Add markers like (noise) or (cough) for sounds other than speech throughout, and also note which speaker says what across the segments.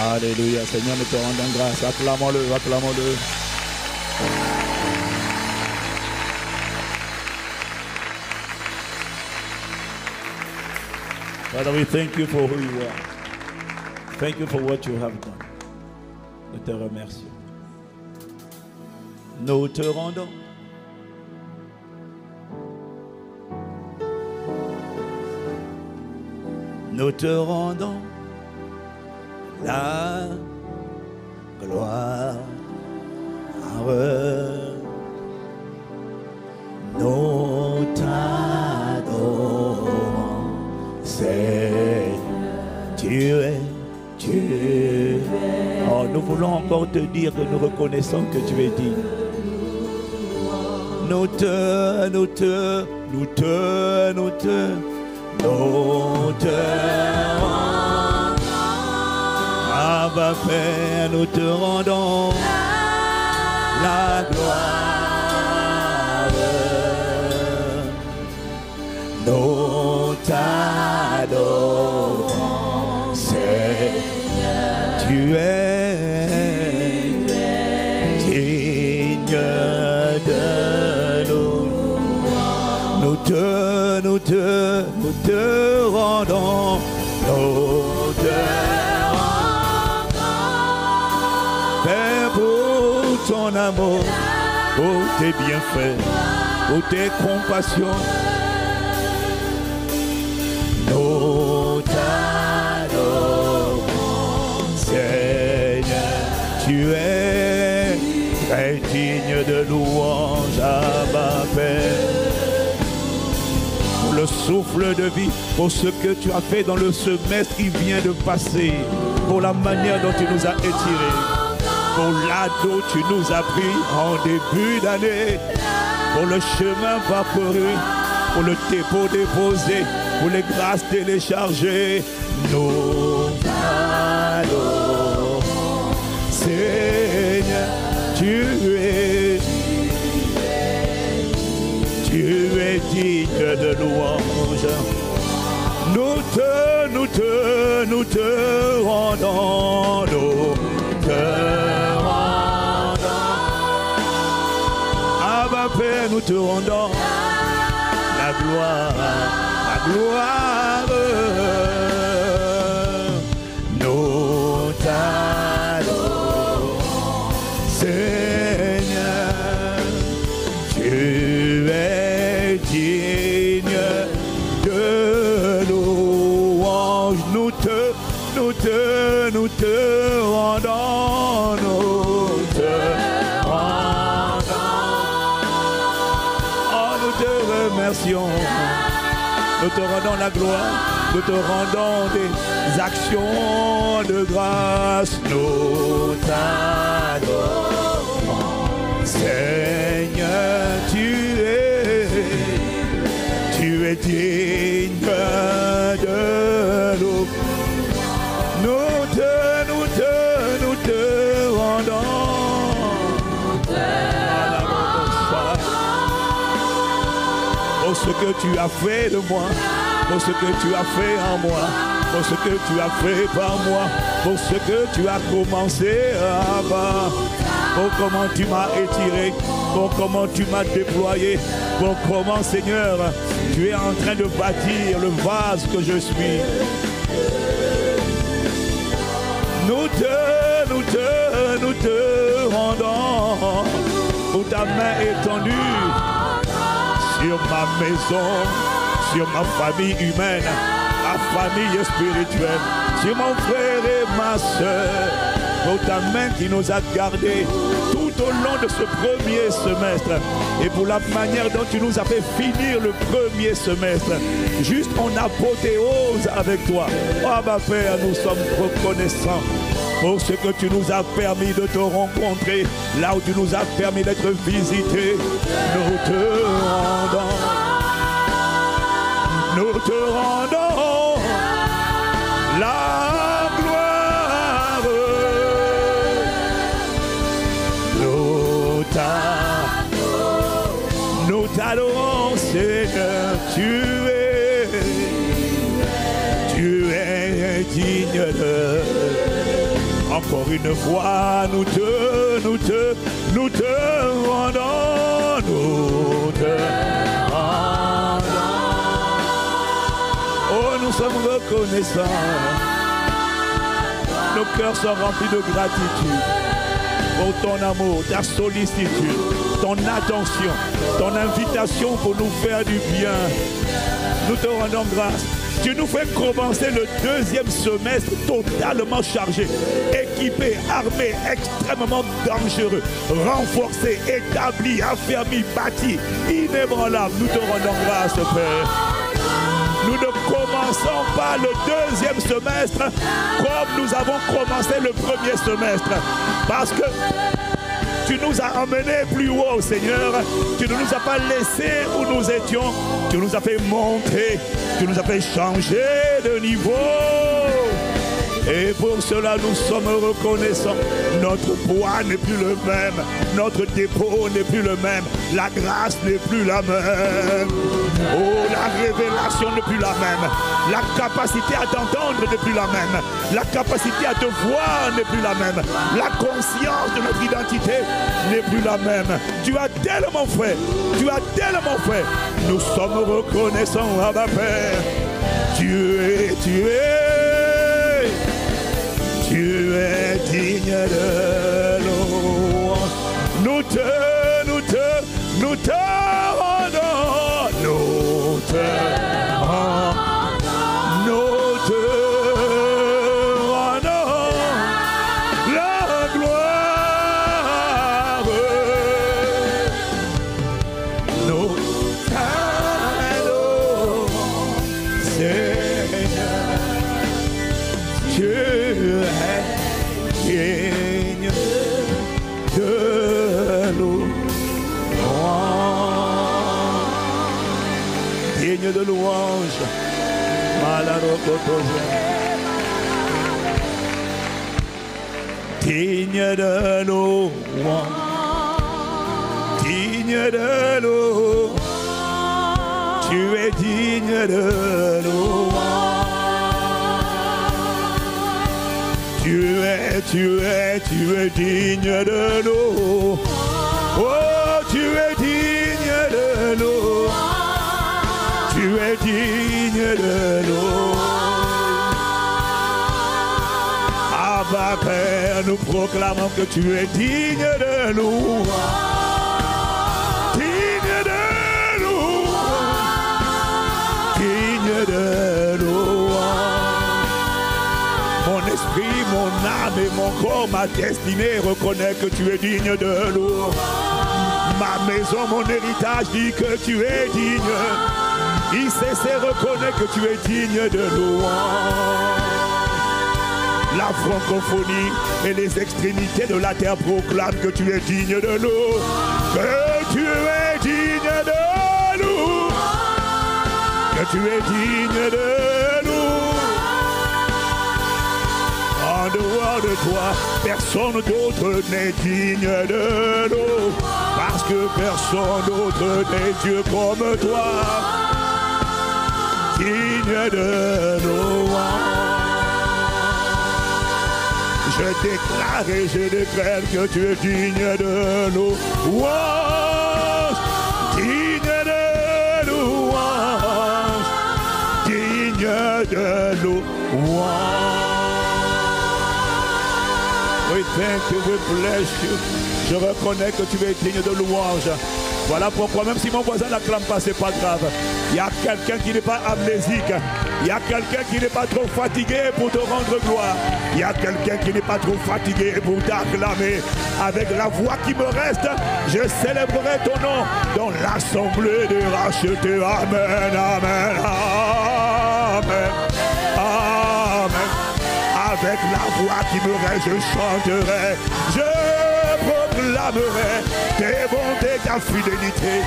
Speaker 1: Alléluia. Seigneur, nous te rendons grâce. Acclamons-le, acclamons-le. Father, we thank you for who you are. Thank you for what you have done. Nous te remercions. Nous te rendons. Nous te rendons la gloire. Nous t'adorons, Seigneur. Tu es, tu es. Oh, nous voulons encore te dire que nous reconnaissons que tu es digne. Nous te, nous te, nous te, nous te, nous te. Abba Père, nous te rendons la gloire. Amour, pour tes bienfaits, pour tes compassions. Nous t'adorons, Seigneur. Tu es très digne de louange à ma. Pour le souffle de vie, pour ce que tu as fait dans le semestre qui vient de passer, pour la manière dont tu nous as étirés, pour l'ado tu nous as pris en début d'année, pour le chemin parcouru, pour le dépôt déposé, pour les grâces téléchargées. Nous allons, Seigneur, tu es, tu es digne de louange. Nous te, nous te, nous te rendons, rendons. Abba Père, nous te rendons la gloire, la gloire. Te rendons la gloire. Nous te rendons des actions de grâce. Nous t'adorons. Seigneur, tu es, tu es digne ce que tu as fait de moi, pour ce que tu as fait en moi, pour ce que tu as fait par moi, pour ce que tu as commencé avant, pour comment tu m'as étiré, pour comment tu m'as déployé, pour comment Seigneur, tu es en train de bâtir le vase que je suis. Nous te, nous te, nous te rendons pour ta main étendue sur ma maison, sur ma famille humaine, ma famille spirituelle, sur mon frère et ma soeur, pour ta main qui nous a gardés tout au long de ce premier semestre et pour la manière dont tu nous as fait finir le premier semestre, juste en apothéose avec toi. Oh ma Père, nous sommes reconnaissants pour ce que tu nous as permis de te rencontrer, là où tu nous as permis d'être visités. Nous te rendons, nous te rendons la une fois, nous te, nous te, nous te rendons, nous te rendons. Oh, nous sommes reconnaissants. Nos cœurs sont remplis de gratitude pour ton amour, ta sollicitude, ton attention, ton invitation pour nous faire du bien. Nous te rendons grâce. Tu nous fais commencer le deuxième semestre totalement chargé, équipé, armé, extrêmement dangereux, renforcé, établi, affermi, bâti, inébranlable. Nous te rendons grâce, Père. Nous ne commençons pas le deuxième semestre comme nous avons commencé le premier semestre. Parce que tu nous as emmenés plus haut, Seigneur. Tu ne nous as pas laissés où nous étions. Tu nous as fait monter. Tu nous as fait changer de niveau. Et pour cela, nous sommes reconnaissants. Notre poids n'est plus le même. Notre dépôt n'est plus le même. La grâce n'est plus la même. Oh, la révélation n'est plus la même. La capacité à t'entendre n'est plus la même. La capacité à te voir n'est plus la même. La conscience de notre identité n'est plus la même. Tu as tellement fait. Tu as tellement fait. Nous sommes reconnaissants, Abba Père. Tu es, tu es. Tu es digne de louange. Nous te, nous te, nous te Digne de louange. Digne de louange. Tu es digne de louange. Tu es, tu es, tu es digne de nous. Oh, tu es digne de nous. Tu es digne de nous. Abba Père, nous proclamons que tu es digne de nous. Digne de nous. Digne de nous. Mon esprit, mon âme et mon corps, ma destinée reconnaît que tu es digne de nous. Ma maison, mon héritage dit que tu es digne. ICC reconnaît que tu es digne de nous. La francophonie et les extrémités de la terre proclament que tu es digne de nous. Que tu es digne de nous. Que tu es digne de nous. En dehors de toi, personne d'autre n'est digne de nous. Parce que personne d'autre n'est Dieu comme toi. Digne de nous. Je déclare et je déclare que tu es digne de nous. Digne de nous. Digne de nous. We thank you, we bless you. Je reconnais que tu es digne de louange. Voilà pourquoi, même si mon voisin n'acclame pas, c'est pas grave. Il y a quelqu'un qui n'est pas amnésique. Il y a quelqu'un qui n'est pas trop fatigué pour te rendre gloire. Il y a quelqu'un qui n'est pas trop fatigué pour t'acclamer. Avec la voix qui me reste, je célébrerai ton nom dans l'assemblée des rachetés. Amen, amen, amen. Amen avec la voix qui me reste, je chanterai, proclamerai tes bontés, ta fidélité.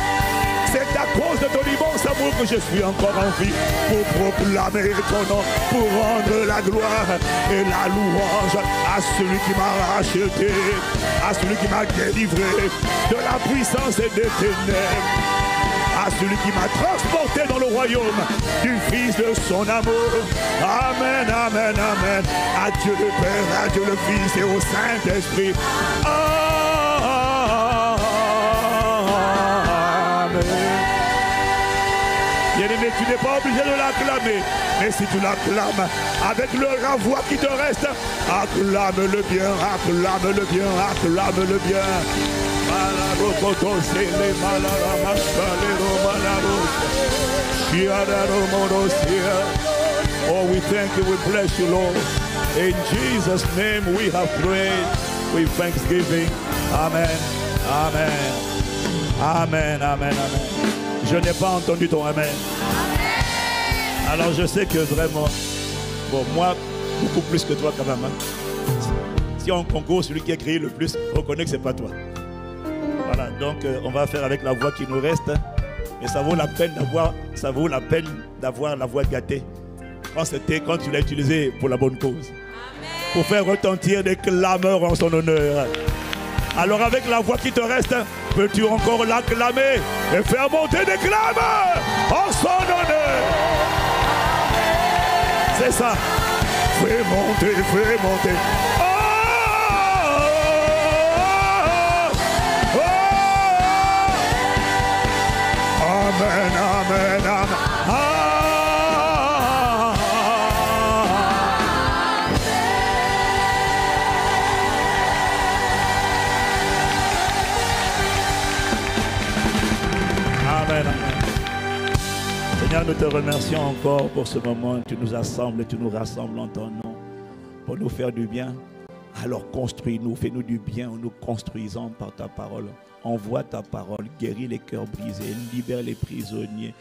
Speaker 1: C'est à cause de ton immense amour que je suis encore en vie pour proclamer ton nom, pour rendre la gloire et la louange à celui qui m'a racheté, à celui qui m'a délivré de la puissance et des ténèbres à celui qui m'a transporté dans le royaume du Fils de son amour. Amen, amen, amen. À Dieu le Père, à Dieu le Fils et au Saint-Esprit. Tu n'es pas obligé de l'acclamer. Mais si tu l'acclames avec le voix qui te reste, acclame-le bien, acclame-le bien, acclame-le bien. Oh, we thank you, we bless you, Lord. In Jesus' name we have prayed with thanksgiving. Amen. Amen. Amen. Amen. Amen. Je n'ai pas entendu ton Amen. Alors je sais que vraiment, bon, moi, beaucoup plus que toi quand même. Hein. Si on concourt, celui qui a crié le plus, reconnaît que ce n'est pas toi. Voilà, donc euh, on va faire avec la voix qui nous reste. Mais ça vaut la peine d'avoir, ça vaut la peine d'avoir la voix gâtée. Quand c'était, quand tu l'as utilisé pour la bonne cause. Pour faire retentir des clameurs en son honneur. Alors avec la voix qui te reste, peux-tu encore l'acclamer et faire monter des clameurs en son honneur? C'est ça. Fais monter, fais monter. Nous te remercions encore pour ce moment. Tu nous assembles, tu nous rassembles en ton nom pour nous faire du bien. Alors construis-nous, fais-nous du bien en nous construisant par ta parole. Envoie ta parole, guéris les cœurs brisés, libère les prisonniers,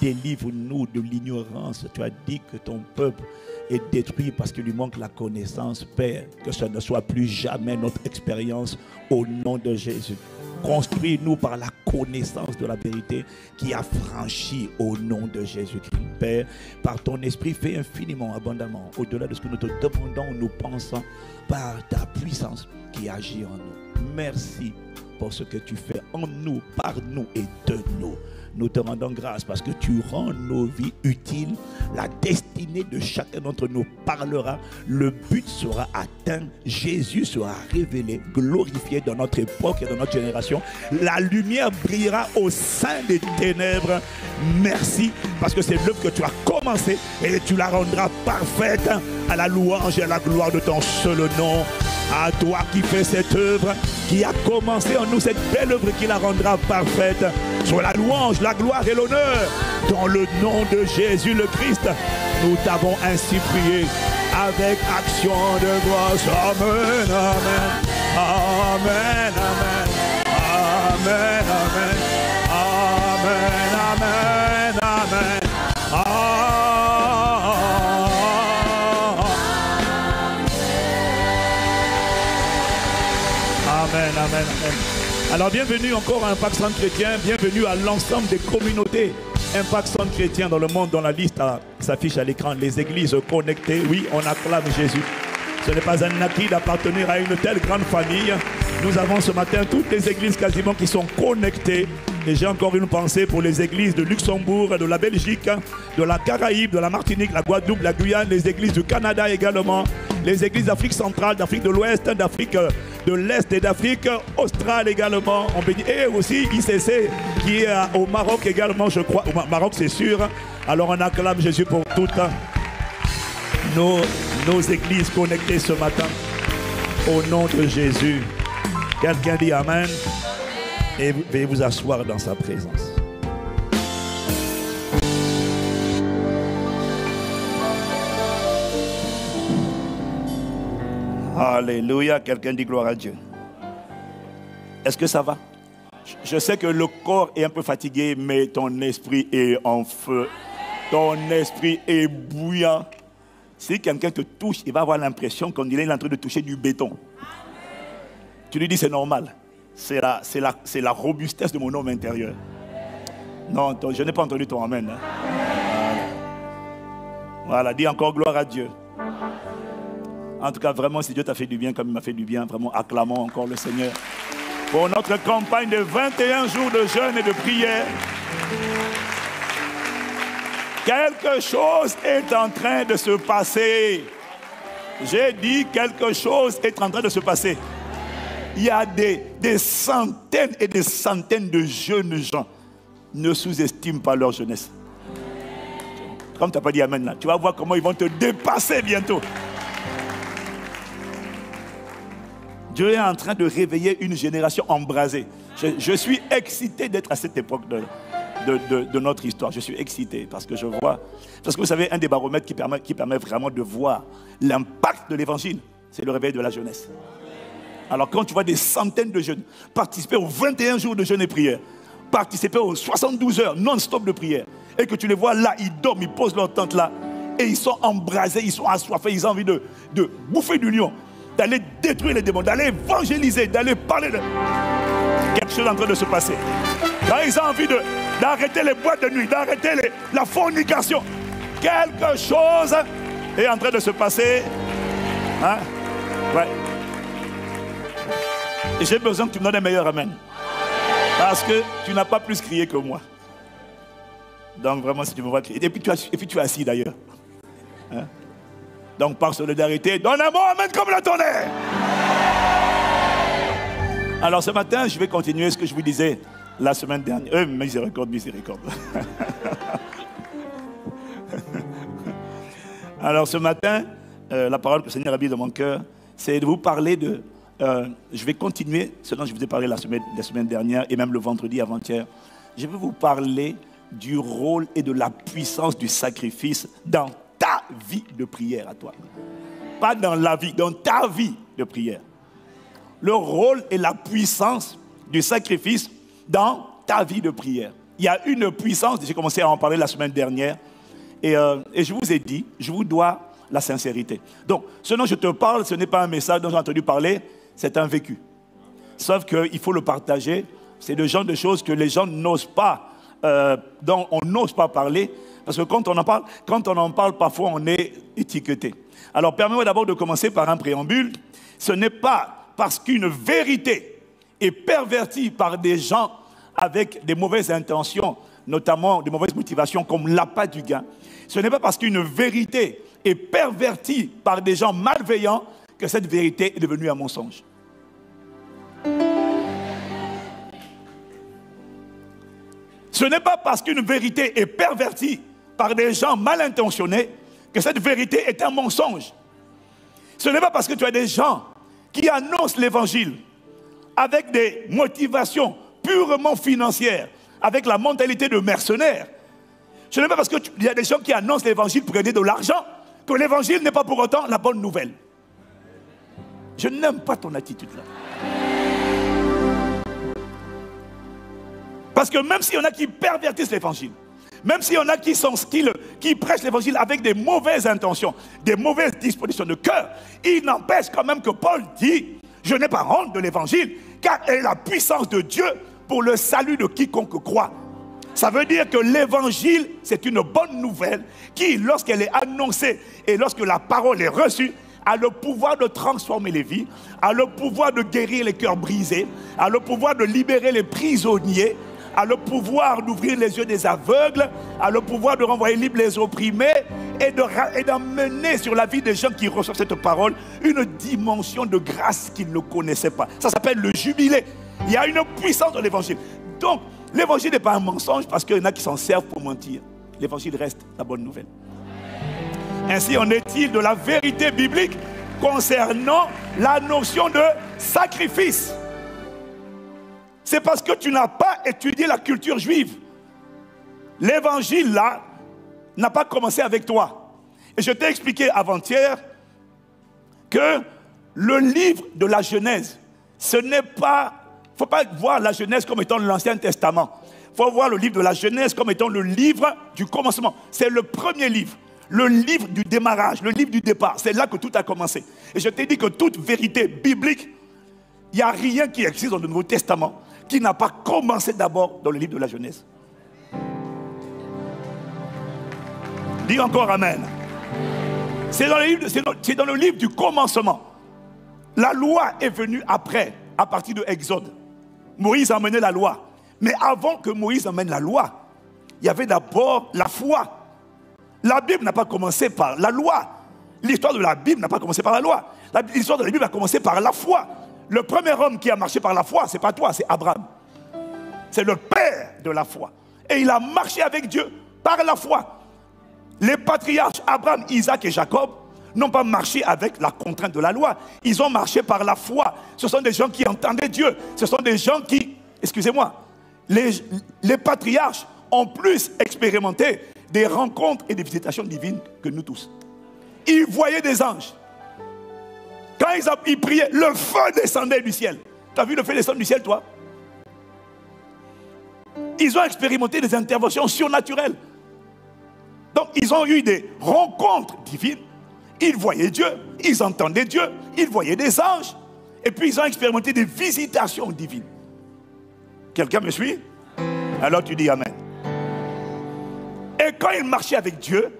Speaker 1: délivre-nous de l'ignorance. Tu as dit que ton peuple est détruit parce qu'il lui manque la connaissance. Père, que ce ne soit plus jamais notre expérience au nom de Jésus. Construis-nous par la connaissance de la vérité qui a franchi au nom de Jésus-Christ. Père, par ton esprit, fais infiniment, abondamment, au-delà de ce que nous te demandons, nous pensons, par ta puissance qui agit en nous. Merci pour ce que tu fais en nous, par nous et de nous. Nous te rendons grâce parce que tu rends nos vies utiles. La destinée de chacun d'entre nous parlera. Le but sera atteint. Jésus sera révélé, glorifié dans notre époque et dans notre génération. La lumière brillera au sein des ténèbres. Merci parce que c'est l'œuvre que tu as commencé et tu la rendras parfaite à la louange et à la gloire de ton seul nom. À toi qui fais cette œuvre, qui a commencé en nous cette belle œuvre qui la rendra parfaite. Sur la louange, la gloire et l'honneur. Dans le nom de Jésus le Christ, nous t'avons ainsi prié avec action de grâce. Amen, amen. Amen, amen. Alors bienvenue encore à Impact Centre Chrétien, bienvenue à l'ensemble des communautés Impact Centre Chrétien dans le monde dont la liste s'affiche à l'écran. Les églises connectées, oui, on acclame Jésus. Ce n'est pas un acquis d'appartenir à une telle grande famille. Nous avons ce matin toutes les églises quasiment qui sont connectées. Et j'ai encore une pensée pour les églises de Luxembourg, de la Belgique, de la Caraïbe, de la Martinique, la Guadeloupe, la Guyane, les églises du Canada également, les églises d'Afrique centrale, d'Afrique de l'Ouest, d'Afrique de l'Est et d'Afrique australe également. Et aussi ICC qui est au Maroc également, je crois. Au Maroc, c'est sûr. Alors on acclame Jésus pour toutes nos, églises connectées ce matin. Au nom de Jésus. Quelqu'un dit Amen. Et veuillez vous asseoir dans sa présence. Alléluia. Quelqu'un dit gloire à Dieu. Est-ce que ça va? Je sais que le corps est un peu fatigué, mais ton esprit est en feu. Ton esprit est bouillant. Si quelqu'un te touche, il va avoir l'impression qu'on dirait qu'il est en train de toucher du béton. Tu lui dis c'est normal. C'est la, la, la, robustesse de mon homme intérieur. Non, je n'ai pas entendu ton amen. Hein. Voilà, dis encore gloire à Dieu. En tout cas, vraiment, si Dieu t'a fait du bien comme il m'a fait du bien, vraiment, acclamons encore le Seigneur. Pour notre campagne de 21 jours de jeûne et de prière, Quelque chose est en train de se passer. J'ai dit quelque chose est en train de se passer. Il y a des, centaines et des centaines de jeunes gens. Ne sous-estime pas leur jeunesse. Comme tu n'as pas dit Amen là, tu vas voir comment ils vont te dépasser bientôt. Dieu est en train de réveiller une génération embrasée. Je, suis excité d'être à cette époque de, de, notre histoire. Je suis excité parce que je vois. Parce que vous savez, un des baromètres qui permet, vraiment de voir l'impact de l'évangile, c'est le réveil de la jeunesse. Alors, quand tu vois des centaines de jeunes participer aux 21 jours de jeûne et prière, participer aux 72 heures non-stop de prière, et que tu les vois là, ils dorment, ils posent leur tente là, et ils sont embrasés, ils sont assoiffés, ils ont envie de, de bouffer du lion, d'aller détruire les démons, d'aller évangéliser, d'aller parler de. Quelque chose est en train de se passer. Là, ils ont envie d'arrêter les boîtes de nuit, d'arrêter la fornication. Quelque chose est en train de se passer. Hein? Ouais. J'ai besoin que tu me donnes un meilleur Amen. Parce que tu n'as pas plus crié que moi. Donc vraiment, si tu me vois crier. Et puis tu, as, et puis tu es assis d'ailleurs. Hein? Donc par solidarité, donne un bon Amen comme la tonnerre. Alors ce matin, je vais continuer ce que je vous disais la semaine dernière. Euh, miséricorde, miséricorde. (laughs) Alors ce matin, euh, la parole que le Seigneur a mis dans mon cœur, c'est de vous parler de... Euh, je vais continuer ce dont je vous ai parlé la semaine, la semaine dernière et même le vendredi avant-hier. Je vais vous parler du rôle et de la puissance du sacrifice dans ta vie de prière à toi. Pas dans la vie, dans ta vie de prière. Le rôle et la puissance du sacrifice dans ta vie de prière. Il y a une puissance, j'ai commencé à en parler la semaine dernière, et, euh, et, je vous ai dit, je vous dois la sincérité. Donc, ce dont je te parle, ce n'est pas un message dont j'ai entendu parler, c'est un vécu. Sauf qu'il faut le partager. C'est le genre de choses que les gens n'osent pas, euh, dont on n'ose pas parler, parce que quand on en parle, quand on en parle, parfois on est étiqueté. Alors, permets-moi d'abord de commencer par un préambule. Ce n'est pas parce qu'une vérité est pervertie par des gens avec des mauvaises intentions, notamment des mauvaises motivations comme l'appât du gain. Ce n'est pas parce qu'une vérité est pervertie par des gens malveillants que cette vérité est devenue un mensonge. Ce n'est pas parce qu'une vérité est pervertie par des gens mal intentionnés que cette vérité est un mensonge. Ce n'est pas parce que tu as des gens qui annoncent l'évangile avec des motivations purement financières, avec la mentalité de mercenaire. Ce n'est pas parce qu'il y a des gens qui annoncent l'évangile pour gagner de l'argent que l'évangile n'est pas pour autant la bonne nouvelle. Je n'aime pas ton attitude là. Parce que même s'il y en a qui pervertissent l'évangile, même s'il y en a qui, sont, qui, qui prêchent l'évangile avec des mauvaises intentions, des mauvaises dispositions de cœur, il n'empêche quand même que Paul dit, je n'ai pas honte de l'évangile, car elle est la puissance de Dieu pour le salut de quiconque croit. Ça veut dire que l'évangile, c'est une bonne nouvelle qui, lorsqu'elle est annoncée et lorsque la parole est reçue, a le pouvoir de transformer les vies, a le pouvoir de guérir les cœurs brisés, a le pouvoir de libérer les prisonniers, a le pouvoir d'ouvrir les yeux des aveugles, a le pouvoir de renvoyer libre les opprimés et d'emmener sur la vie des gens qui reçoivent cette parole une dimension de grâce qu'ils ne connaissaient pas. Ça s'appelle le jubilé. Il y a une puissance dans l'évangile. Donc, l'évangile n'est pas un mensonge parce qu'il y en a qui s'en servent pour mentir. L'évangile reste la bonne nouvelle. Ainsi en est-il de la vérité biblique concernant la notion de sacrifice. C'est parce que tu n'as pas étudié la culture juive. L'évangile, là, n'a pas commencé avec toi. Et je t'ai expliqué avant-hier que le livre de la Genèse, ce n'est pas il ne faut pas voir la Genèse comme étant l'Ancien Testament. Il faut voir le livre de la Genèse comme étant le livre du commencement. C'est le premier livre, le livre du démarrage, le livre du départ. C'est là que tout a commencé. Et je t'ai dit que toute vérité biblique, il n'y a rien qui existe dans le Nouveau Testament qui n'a pas commencé d'abord dans le livre de la Genèse. Dis encore Amen. C'est dans, dans, le livre du commencement. La loi est venue après, à partir de Exode. Moïse a amené la loi. Mais avant que Moïse amène la loi, il y avait d'abord la foi. La Bible n'a pas commencé par la loi. L'histoire de la Bible n'a pas commencé par la loi. L'histoire de la Bible a commencé par la foi. Le premier homme qui a marché par la foi, ce n'est pas toi, c'est Abraham. C'est le père de la foi. Et il a marché avec Dieu par la foi. Les patriarches Abraham, Isaac et Jacob n'ont pas marché avec la contrainte de la loi. Ils ont marché par la foi. Ce sont des gens qui entendaient Dieu. Ce sont des gens qui, excusez-moi, les, les patriarches ont plus expérimenté des rencontres et des visitations divines que nous tous. Ils voyaient des anges. Quand ils, priaient, le feu descendait du ciel. Tu as vu le feu descendre du ciel, toi? Ils ont expérimenté des interventions surnaturelles. Donc, ils ont eu des rencontres divines. Ils voyaient Dieu, ils entendaient Dieu, ils voyaient des anges. Et puis, ils ont expérimenté des visitations divines. Quelqu'un me suit? Alors tu dis Amen. Et quand ils marchaient avec Dieu,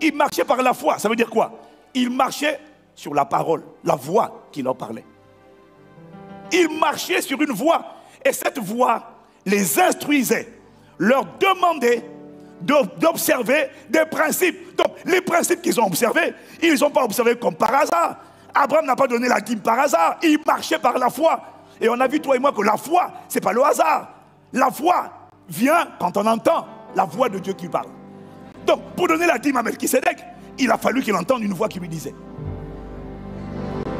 Speaker 1: ils marchaient par la foi. Ça veut dire quoi? Ils marchaient sur la parole, la voix qui leur parlait. Ils marchaient sur une voie et cette voix les instruisait, leur demandait d'observer des principes. Donc, les principes qu'ils ont observés, ils ne ont pas observés comme par hasard. Abraham n'a pas donné la dîme par hasard. Il marchait par la foi. Et on a vu, toi et moi, que la foi, ce n'est pas le hasard. La foi vient quand on entend la voix de Dieu qui parle. Donc, pour donner la dîme à Melchisedec, il a fallu qu'il entende une voix qui lui disait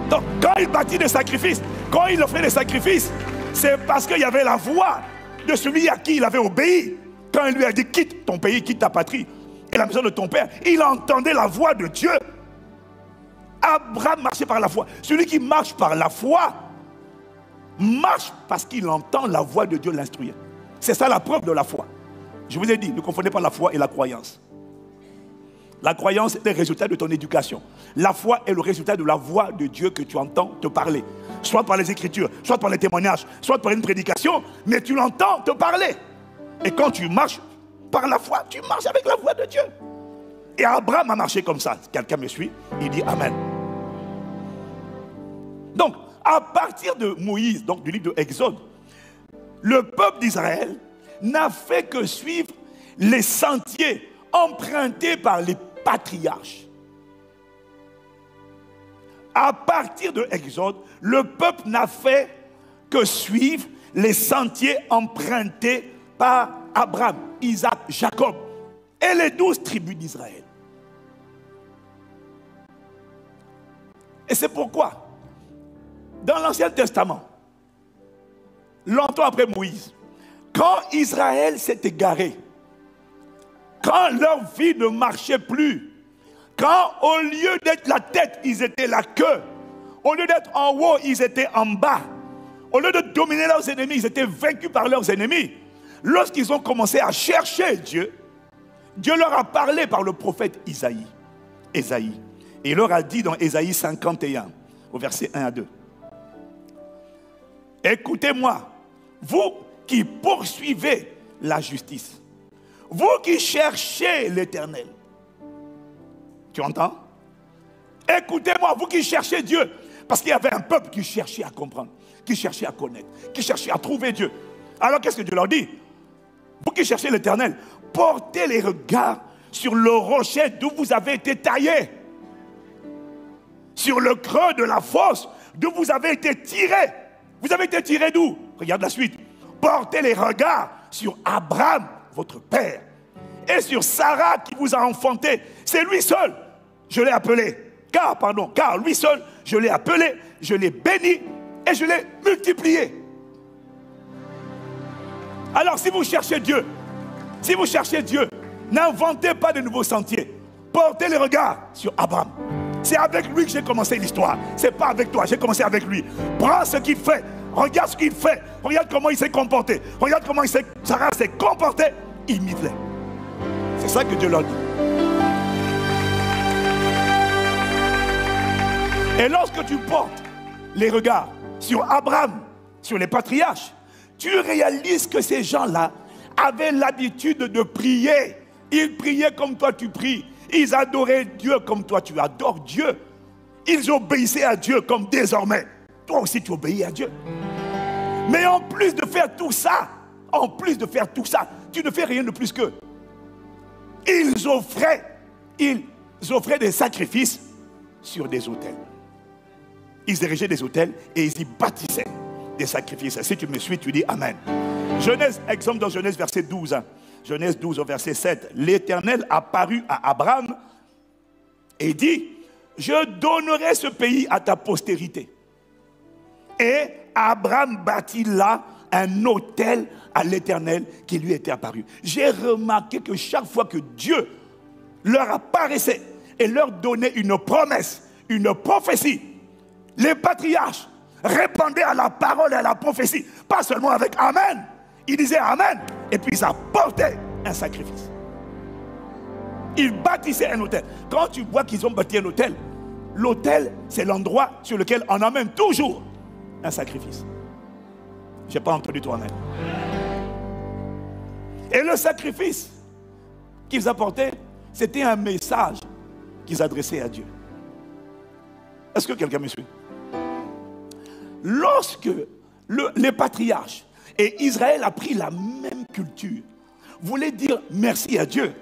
Speaker 1: donc, quand il bâtit des sacrifices, quand il offrait des sacrifices, c'est parce qu'il y avait la voix de celui à qui il avait obéi. Quand il lui a dit quitte ton pays, quitte ta patrie et la maison de ton père, il entendait la voix de Dieu. Abraham marchait par la foi. Celui qui marche par la foi marche parce qu'il entend la voix de Dieu l'instruire. C'est ça la preuve de la foi. Je vous ai dit, ne confondez pas la foi et la croyance. La croyance est le résultat de ton éducation. La foi est le résultat de la voix de Dieu que tu entends te parler. Soit par les écritures, soit par les témoignages, soit par une prédication, mais tu l'entends te parler. Et quand tu marches par la foi, tu marches avec la voix de Dieu. Et Abraham a marché comme ça. Quelqu'un me suit Il dit Amen. Donc, à partir de Moïse, donc du livre de Exode, le peuple d'Israël n'a fait que suivre les sentiers empruntés par les patriarches. À partir de Exode, le peuple n'a fait que suivre les sentiers empruntés par Abraham, Isaac, Jacob et les douze tribus d'Israël. Et c'est pourquoi, dans l'Ancien Testament, longtemps après Moïse, quand Israël s'est égaré, quand leur vie ne marchait plus, quand au lieu d'être la tête, ils étaient la queue, au lieu d'être en haut, ils étaient en bas, au lieu de dominer leurs ennemis, ils étaient vaincus par leurs ennemis. Lorsqu'ils ont commencé à chercher Dieu, Dieu leur a parlé par le prophète Isaïe. Isaïe. Et il leur a dit dans Isaïe 51, au verset 1 à 2. Écoutez-moi, vous qui poursuivez la justice, vous qui cherchez l'éternel. Tu entends? Écoutez-moi, vous qui cherchez Dieu. Parce qu'il y avait un peuple qui cherchait à comprendre, qui cherchait à connaître, qui cherchait à trouver Dieu. Alors qu'est-ce que Dieu leur dit? Vous qui cherchez l'éternel, portez les regards sur le rocher d'où vous avez été taillé. Sur le creux de la fosse d'où vous avez été tiré. Vous avez été tiré d'où? Regarde la suite. Portez les regards sur Abraham, votre père, et sur Sarah qui vous a enfanté. C'est lui seul, je l'ai appelé. Car, pardon, car lui seul, je l'ai appelé, je l'ai béni et je l'ai multiplié. Alors si vous cherchez Dieu, si vous cherchez Dieu, n'inventez pas de nouveaux sentiers. Portez les regards sur Abraham. C'est avec lui que j'ai commencé l'histoire. C'est pas avec toi, j'ai commencé avec lui. Prends ce qu'il fait. Regarde ce qu'il fait. Regarde comment il s'est comporté. Regarde comment il Sarah s'est comportée C'est ça que Dieu leur dit. Et lorsque tu portes les regards sur Abraham, sur les patriarches, tu réalises que ces gens-là avaient l'habitude de prier. Ils priaient comme toi tu pries. Ils adoraient Dieu comme toi tu adores Dieu. Ils obéissaient à Dieu comme désormais. Toi aussi tu obéis à Dieu. Mais en plus de faire tout ça, en plus de faire tout ça, tu ne fais rien de plus que ils offraient, ils offraient des sacrifices sur des autels. Ils érigeaient des autels et ils y bâtissaient des sacrifices. Si tu me suis, tu dis Amen. Genèse, exemple dans Genèse verset 12. Hein. Genèse 12 au verset 7. L'Éternel apparut à Abraham et dit, je donnerai ce pays à ta postérité. Et Abraham bâtit là un hôtel à l'Éternel qui lui était apparu. J'ai remarqué que chaque fois que Dieu leur apparaissait et leur donnait une promesse, une prophétie, les patriarches répondaient à la parole et à la prophétie, pas seulement avec Amen. Ils disaient Amen et puis ils apportaient un sacrifice. Ils bâtissaient un hôtel. Quand tu vois qu'ils ont bâti un hôtel, l'hôtel, c'est l'endroit sur lequel on amène toujours un sacrifice. Je n'ai pas entendu toi Amen. Et le sacrifice qu'ils apportaient, c'était un message qu'ils adressaient à Dieu. Est-ce que quelqu'un me suit? Lorsque les patriarches et Israël a pris la même culture, voulaient dire merci à Dieu.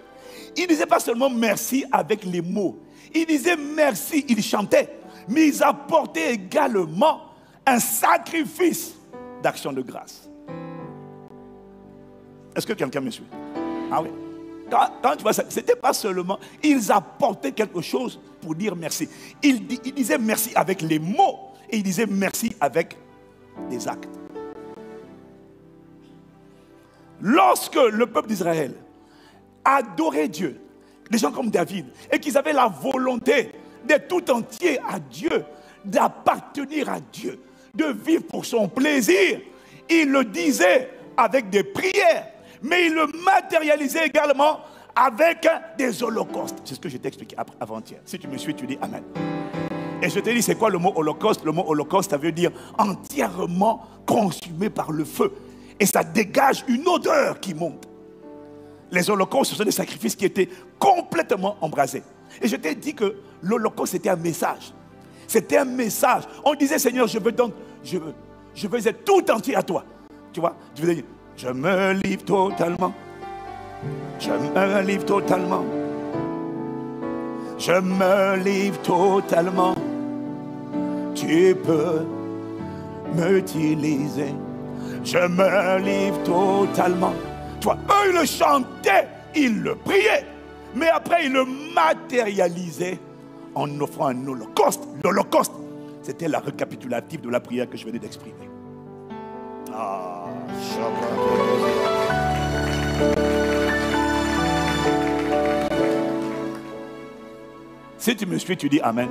Speaker 1: Ils ne disaient pas seulement merci avec les mots. Ils disaient merci, ils chantaient, mais ils apportaient également un sacrifice d'action de grâce. Est-ce que quelqu'un me suit? Ah oui. Quand, tu vois ça, ce n'était pas seulement, ils apportaient quelque chose pour dire merci. Ils, ils disaient merci avec les mots et ils disaient merci avec des actes. Lorsque le peuple d'Israël adorait Dieu, des gens comme David, et qu'ils avaient la volonté d'être tout entier à Dieu, d'appartenir à Dieu, de vivre pour son plaisir, ils le disaient avec des prières, mais ils le matérialisaient également avec des holocaustes. C'est ce que je t'ai expliqué avant-hier. Si tu me suis, tu dis Amen. Et je te dis, c'est quoi le mot holocauste? Le mot holocauste, ça veut dire entièrement consumé par le feu. Et ça dégage une odeur qui monte. Les holocaustes, ce sont des sacrifices qui étaient complètement embrasés. Et je t'ai dit que l'holocauste, c'était un message. C'était un message. On disait, Seigneur, je veux donc, je veux, je veux être tout entier à toi. Tu vois, je veux dire, je me livre totalement. Je me livre totalement. Je me livre totalement. Tu peux m'utiliser. Je me livre totalement. Toi, eux, ils le chantaient, ils le priaient. Mais après, ils le matérialisaient en offrant un holocauste. L'holocauste, c'était la récapitulative de la prière que je venais d'exprimer. Si tu me suis, tu dis Amen.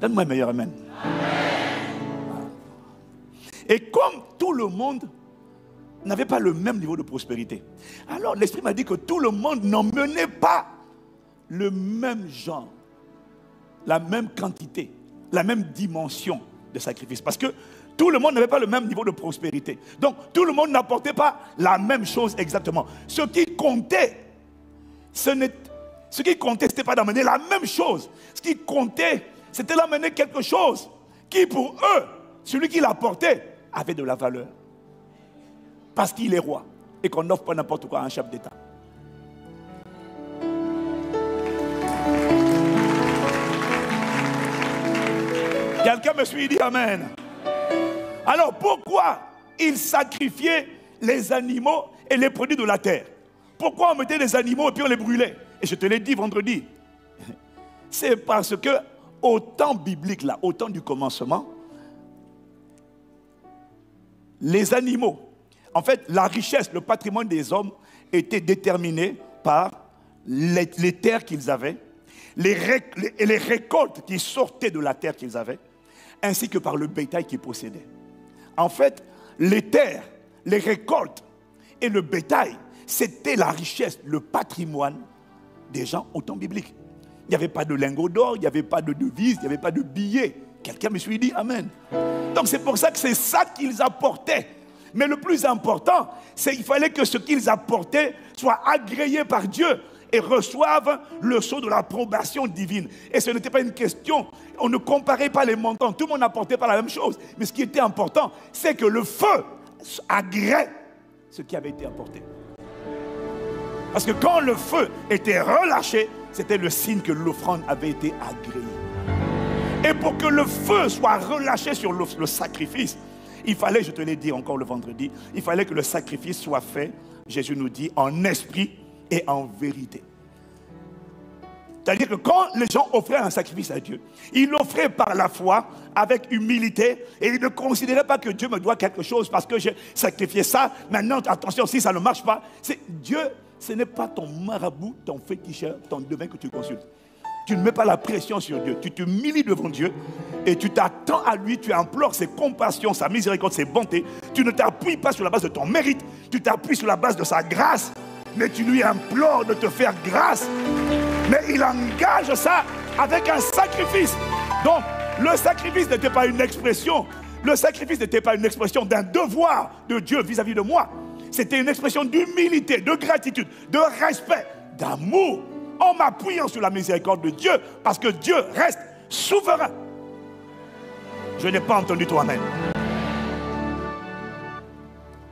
Speaker 1: Donne-moi un meilleur Amen. Et comme tout le monde n'avait pas le même niveau de prospérité, alors l'Esprit m'a dit que tout le monde n'en menait pas le même genre, la même quantité, la même dimension de sacrifice. Parce que tout le monde n'avait pas le même niveau de prospérité. Donc tout le monde n'apportait pas la même chose exactement. Ce qui comptait, ce, ce qui comptait, n'était pas d'amener la même chose. Ce qui comptait, c'était d'amener quelque chose qui pour eux, celui qui l'apportait, avait de la valeur. Parce qu'il est roi et qu'on n'offre pas n'importe quoi à un chef d'État. Quelqu'un me suit, dit Amen. Alors pourquoi ils sacrifiaient les animaux et les produits de la terre? Pourquoi on mettait les animaux et puis on les brûlait? Et je te l'ai dit vendredi. (laughs) C'est parce que au temps biblique, là, au temps du commencement, les animaux, en fait, la richesse, le patrimoine des hommes était déterminé par les, terres qu'ils avaient, les, les récoltes qui sortaient de la terre qu'ils avaient, ainsi que par le bétail qu'ils possédaient. En fait, les terres, les récoltes et le bétail, c'était la richesse, le patrimoine des gens au temps biblique. Il n'y avait pas de lingots d'or, il n'y avait pas de devises, il n'y avait pas de billets. Quelqu'un me suit dit Amen. Donc c'est pour ça que c'est ça qu'ils apportaient. Mais le plus important, c'est qu'il fallait que ce qu'ils apportaient soit agréé par Dieu et reçoivent le sceau de l'approbation divine. Et ce n'était pas une question, on ne comparait pas les montants, tout le monde n'apportait pas la même chose. Mais ce qui était important, c'est que le feu agrée ce qui avait été apporté. Parce que quand le feu était relâché, c'était le signe que l'offrande avait été agréée. Et pour que le feu soit relâché sur le, le sacrifice, il fallait, je te l'ai dit encore le vendredi, il fallait que le sacrifice soit fait, Jésus nous dit, en esprit et en vérité. C'est-à-dire que quand les gens offraient un sacrifice à Dieu, ils l'offraient par la foi, avec humilité, et ils ne considéraient pas que Dieu me doit quelque chose parce que j'ai sacrifié ça. Maintenant, attention, si ça ne marche pas, Dieu, ce n'est pas ton marabout, ton féticheur, ton devin que tu consultes. Tu ne mets pas la pression sur Dieu. Tu te milies devant Dieu et tu t'attends à lui. Tu implores ses compassions, sa miséricorde, ses bontés. Tu ne t'appuies pas sur la base de ton mérite. Tu t'appuies sur la base de sa grâce. Mais tu lui implores de te faire grâce. Mais il engage ça avec un sacrifice. Donc, le sacrifice n'était pas une expression. Le sacrifice n'était pas une expression d'un devoir de Dieu vis-à-vis -vis de moi. C'était une expression d'humilité, de gratitude, de respect, d'amour en m'appuyant sur la miséricorde de Dieu, parce que Dieu reste souverain. Je n'ai pas entendu toi même.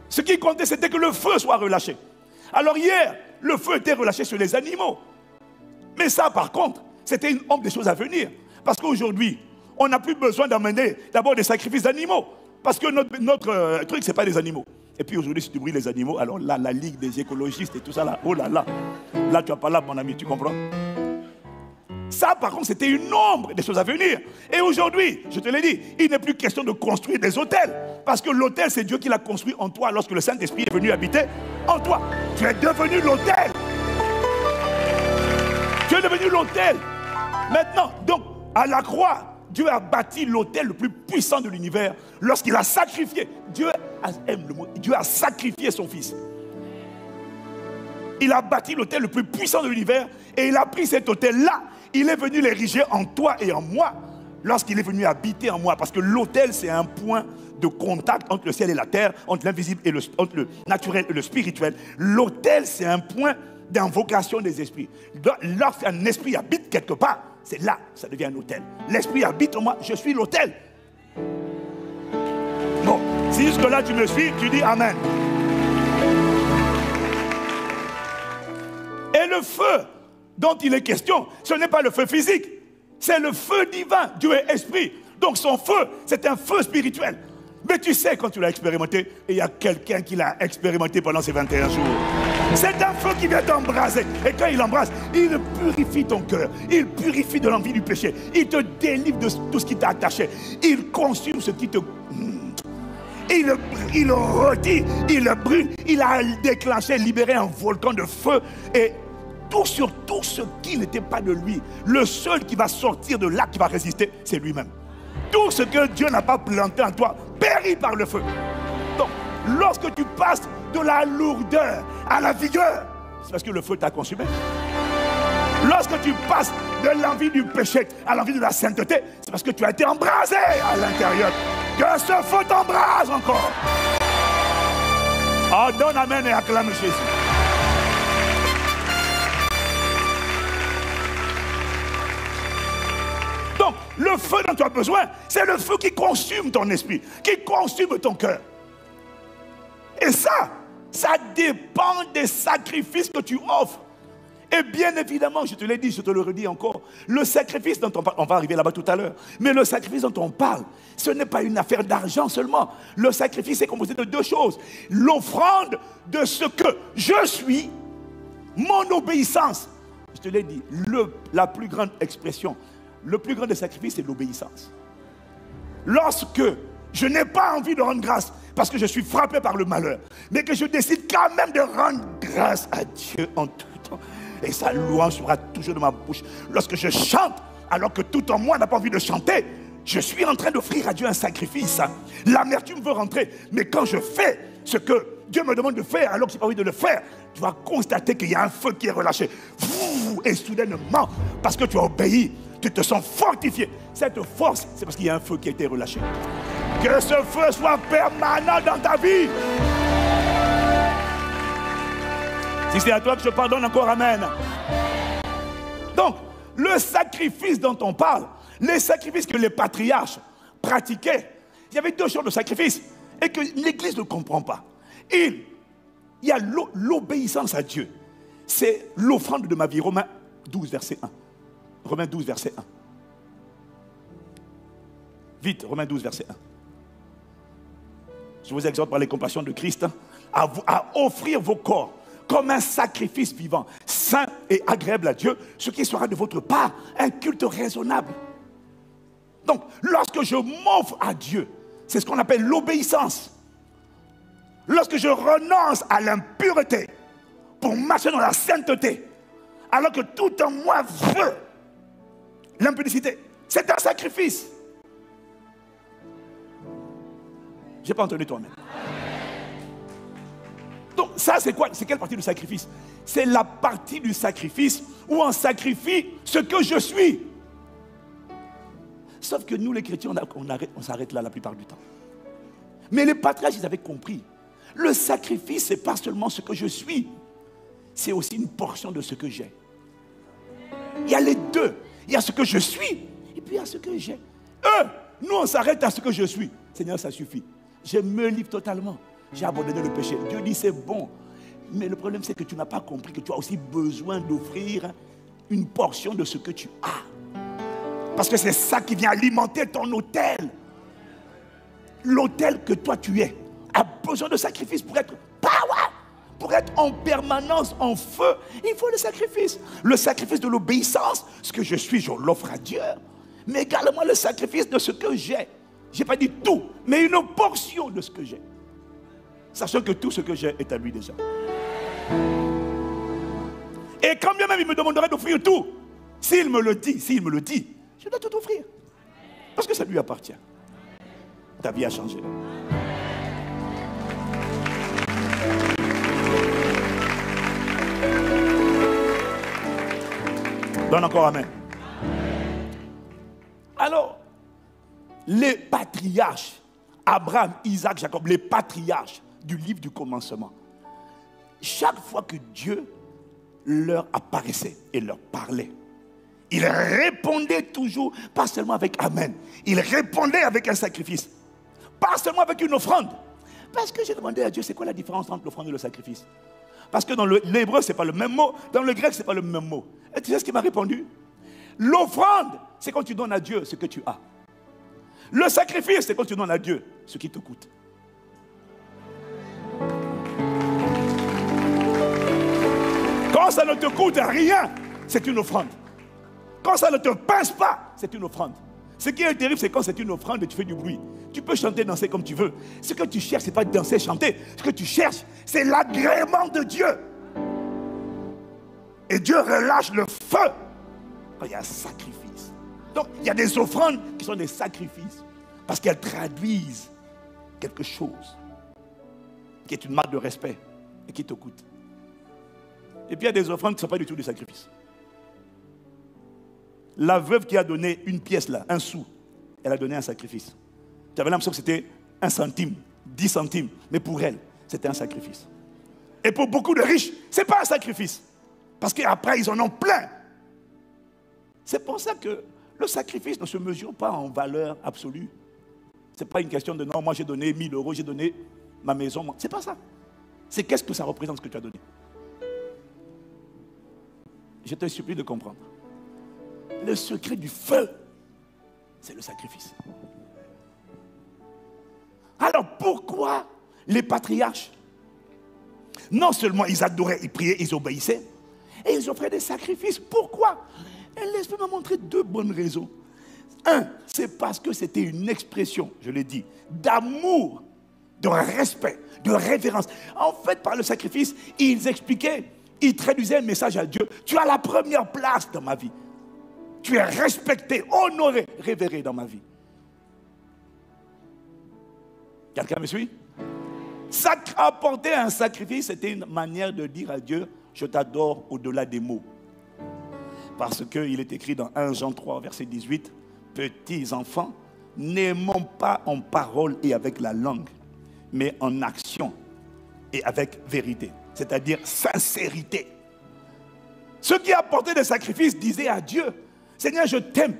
Speaker 1: Ce qui comptait, c'était que le feu soit relâché. Alors hier, le feu était relâché sur les animaux. Mais ça, par contre, c'était une honte des choses à venir. Parce qu'aujourd'hui, on n'a plus besoin d'amener d'abord des sacrifices d'animaux. Parce que notre, euh, truc, ce n'est pas des animaux. Et puis aujourd'hui, si tu brûles les animaux, alors là, la ligue des écologistes et tout ça, là, oh là là, là, tu n'as pas là, mon ami, tu comprends? Ça, par contre, c'était une ombre des choses à venir. Et aujourd'hui, je te l'ai dit, il n'est plus question de construire des hôtels. Parce que l'hôtel, c'est Dieu qui l'a construit en toi lorsque le Saint-Esprit est venu habiter en toi. Tu es devenu l'hôtel. Tu es devenu l'hôtel. Maintenant, donc, à la croix, Dieu a bâti l'autel le plus puissant de l'univers lorsqu'il a sacrifié. Dieu a, a sacrifié son fils. Il a bâti l'autel le plus puissant de l'univers et il a pris cet autel-là. Il est venu l'ériger en toi et en moi lorsqu'il est venu habiter en moi. Parce que l'autel, c'est un point de contact entre le ciel et la terre, entre l'invisible et le, naturel et le spirituel. L'autel, c'est un point d'invocation des esprits. Lorsqu'un esprit habite quelque part, c'est là, ça devient un hôtel. L'esprit habite en moi, je suis l'hôtel. Bon, si jusque-là tu me suis, tu dis Amen. Et le feu dont il est question, ce n'est pas le feu physique, c'est le feu divin. Dieu est esprit. Donc son feu, c'est un feu spirituel. Mais tu sais, quand tu l'as expérimenté, il y a quelqu'un qui l'a expérimenté pendant ces 21 jours. C'est un feu qui vient t'embraser. Et quand il embrasse, il purifie ton cœur. Il purifie de l'envie du péché. Il te délivre de tout ce qui t'a attaché. Il consume ce qui te... Hmm. Il, il le redit, il le brûle. Il a déclenché, libéré un volcan de feu. Et tout sur tout ce qui n'était pas de lui. Le seul qui va sortir de là, qui va résister, c'est lui-même. Tout ce que Dieu n'a pas planté en toi périt par le feu. Donc, lorsque tu passes de la lourdeur à la vigueur, c'est parce que le feu t'a consumé. Lorsque tu passes de l'envie du péché à l'envie de la sainteté, c'est parce que tu as été embrasé à l'intérieur. Que ce feu t'embrase encore. Oh, donne Amen et acclame Jésus. Le feu dont tu as besoin, c'est le feu qui consume ton esprit, qui consume ton cœur. Et ça, ça dépend des sacrifices que tu offres. Et bien évidemment, je te l'ai dit, je te le redis encore, le sacrifice dont on parle, on va arriver là-bas tout à l'heure, mais le sacrifice dont on parle, ce n'est pas une affaire d'argent seulement. Le sacrifice est composé de deux choses. L'offrande de ce que je suis, mon obéissance. Je te l'ai dit, la plus grande expression, le plus grand des sacrifices, c'est l'obéissance. Lorsque je n'ai pas envie de rendre grâce parce que je suis frappé par le malheur, mais que je décide quand même de rendre grâce à Dieu en tout temps. Et sa louange sera toujours de ma bouche. Lorsque je chante, alors que tout en moi n'a pas envie de chanter, je suis en train d'offrir à Dieu un sacrifice. L'amertume veut rentrer. Mais quand je fais ce que Dieu me demande de faire, alors que je n'ai pas envie de le faire, tu vas constater qu'il y a un feu qui est relâché. Et soudainement, parce que tu as obéi, tu te sens fortifié. Cette force, c'est parce qu'il y a un feu qui a été relâché. Que ce feu soit permanent dans ta vie. Si c'est à toi que je pardonne encore, Amen. Donc, le sacrifice dont on parle, les sacrifices que les patriarches pratiquaient, il y avait deux choses de sacrifice et que l'Église ne comprend pas. Il, il y a l'obéissance à Dieu. c'est l'offrande de ma vie. Romains 12, verset 1. Romains 12, verset 1. Vite, Romains 12, verset 1. Je vous exhorte par les compassions de Christ hein, à, à offrir vos corps comme un sacrifice vivant, saint et agréable à Dieu, ce qui sera de votre part un culte raisonnable. Donc, lorsque je m'offre à Dieu, c'est ce qu'on appelle l'obéissance. Lorsque je renonce à l'impureté pour marcher dans la sainteté, alors que tout en moi veut l'impudicité, c'est un sacrifice. Je n'ai pas entendu toi-même. Donc ça, c'est quoi? C'est quelle partie du sacrifice? C'est la partie du sacrifice où on sacrifie ce que je suis. Sauf que nous, les chrétiens, on, on s'arrête là la plupart du temps. Mais les patriarches, ils avaient compris. Le sacrifice, c'est pas seulement ce que je suis, c'est aussi une portion de ce que j'ai. Il y a les deux. Il y a ce que je suis et puis il y a ce que j'ai. Eux, nous, on s'arrête à ce que je suis. Seigneur, ça suffit. Je me livre totalement. J'ai abandonné le péché. Dieu dit c'est bon. Mais le problème, c'est que tu n'as pas compris que tu as aussi besoin d'offrir une portion de ce que tu as. Parce que c'est ça qui vient alimenter ton hôtel. L'hôtel que toi tu es a besoin de sacrifice pour être pour être en permanence en feu. Il faut le sacrifice. Le sacrifice de l'obéissance, ce que je suis, je l'offre à Dieu. Mais également le sacrifice de ce que j'ai. Je n'ai pas dit tout, mais une portion de ce que j'ai. Sachant que tout ce que j'ai est à lui déjà. Et quand bien même il me demanderait d'offrir tout, s'il me le dit, s'il me le dit, je dois tout offrir. Parce que ça lui appartient. Ta vie a changé. Donne encore Amen. Alors, les patriarches, Abraham, Isaac, Jacob, les patriarches du livre du commencement, chaque fois que Dieu leur apparaissait et leur parlait, ils répondaient toujours, pas seulement avec Amen, ils répondaient avec un sacrifice, pas seulement avec une offrande. Parce que j'ai demandé à Dieu, c'est quoi la différence entre l'offrande et le sacrifice? Parce que dans l'hébreu, ce n'est pas le même mot, dans le grec, ce n'est pas le même mot. Et tu sais ce qu'il m'a répondu? L'offrande, c'est quand tu donnes à Dieu ce que tu as. Le sacrifice, c'est quand tu donnes à Dieu ce qui te coûte. Quand ça ne te coûte rien, c'est une offrande. Quand ça ne te pince pas, c'est une offrande. Ce qui est terrible, c'est quand c'est une offrande et tu fais du bruit. Tu peux chanter, danser comme tu veux. Ce que tu cherches, ce n'est pas danser, chanter. Ce que tu cherches, c'est l'agrément de Dieu. Et Dieu relâche le feu quand il y a un sacrifice. Donc, il y a des offrandes qui sont des sacrifices parce qu'elles traduisent quelque chose qui est une marque de respect et qui te coûte. Et puis il y a des offrandes qui ne sont pas du tout des sacrifices. La veuve qui a donné une pièce là, un sou, elle a donné un sacrifice. Tu avais l'impression que c'était un centime, dix centimes, mais pour elle, c'était un sacrifice. Et pour beaucoup de riches, ce n'est pas un sacrifice. Parce qu'après, ils en ont plein. C'est pour ça que le sacrifice ne se mesure pas en valeur absolue. Ce n'est pas une question de non, moi j'ai donné 1000 euros, j'ai donné ma maison. Ce n'est pas ça. C'est qu'est-ce que ça représente ce que tu as donné. Je te supplie de comprendre. Le secret du feu, c'est le sacrifice. Alors pourquoi les patriarches, non seulement ils adoraient, ils priaient, ils obéissaient, et ils offraient des sacrifices. Pourquoi? L'Esprit m'a montré deux bonnes raisons. Un, c'est parce que c'était une expression, je l'ai dit, d'amour, de respect, de révérence. En fait, par le sacrifice, ils expliquaient, ils traduisaient un message à Dieu. Tu as la première place dans ma vie. Tu es respecté, honoré, révéré dans ma vie. Quelqu'un me suit? Apporter un sacrifice, c'était une manière de dire à Dieu, je t'adore au-delà des mots. Parce qu'il est écrit dans 1 Jean 3, verset 18, Petits enfants, n'aimons pas en parole et avec la langue, mais en action et avec vérité, c'est-à-dire sincérité. Ceux qui apportaient des sacrifices disaient à Dieu, Seigneur, je t'aime,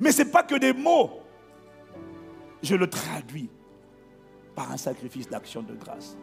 Speaker 1: mais ce n'est pas que des mots. Je le traduis par un sacrifice d'action de grâce,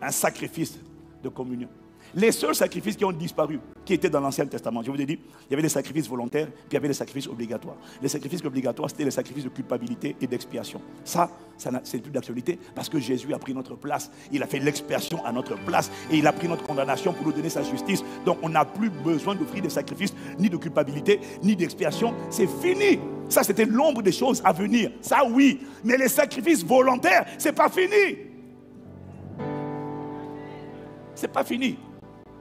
Speaker 1: un sacrifice de communion. Les seuls sacrifices qui ont disparu, qui étaient dans l'Ancien Testament, je vous ai dit, il y avait les sacrifices volontaires, puis il y avait les sacrifices obligatoires. Les sacrifices obligatoires, c'était les sacrifices de culpabilité et d'expiation. Ça, ça c'est plus d'actualité parce que Jésus a pris notre place. Il a fait l'expiation à notre place et il a pris notre condamnation pour nous donner sa justice. Donc on n'a plus besoin d'offrir des sacrifices ni de culpabilité, ni d'expiation. C'est fini. Ça, c'était l'ombre des choses à venir. Ça, oui. Mais les sacrifices volontaires, c'est pas fini. C'est pas fini.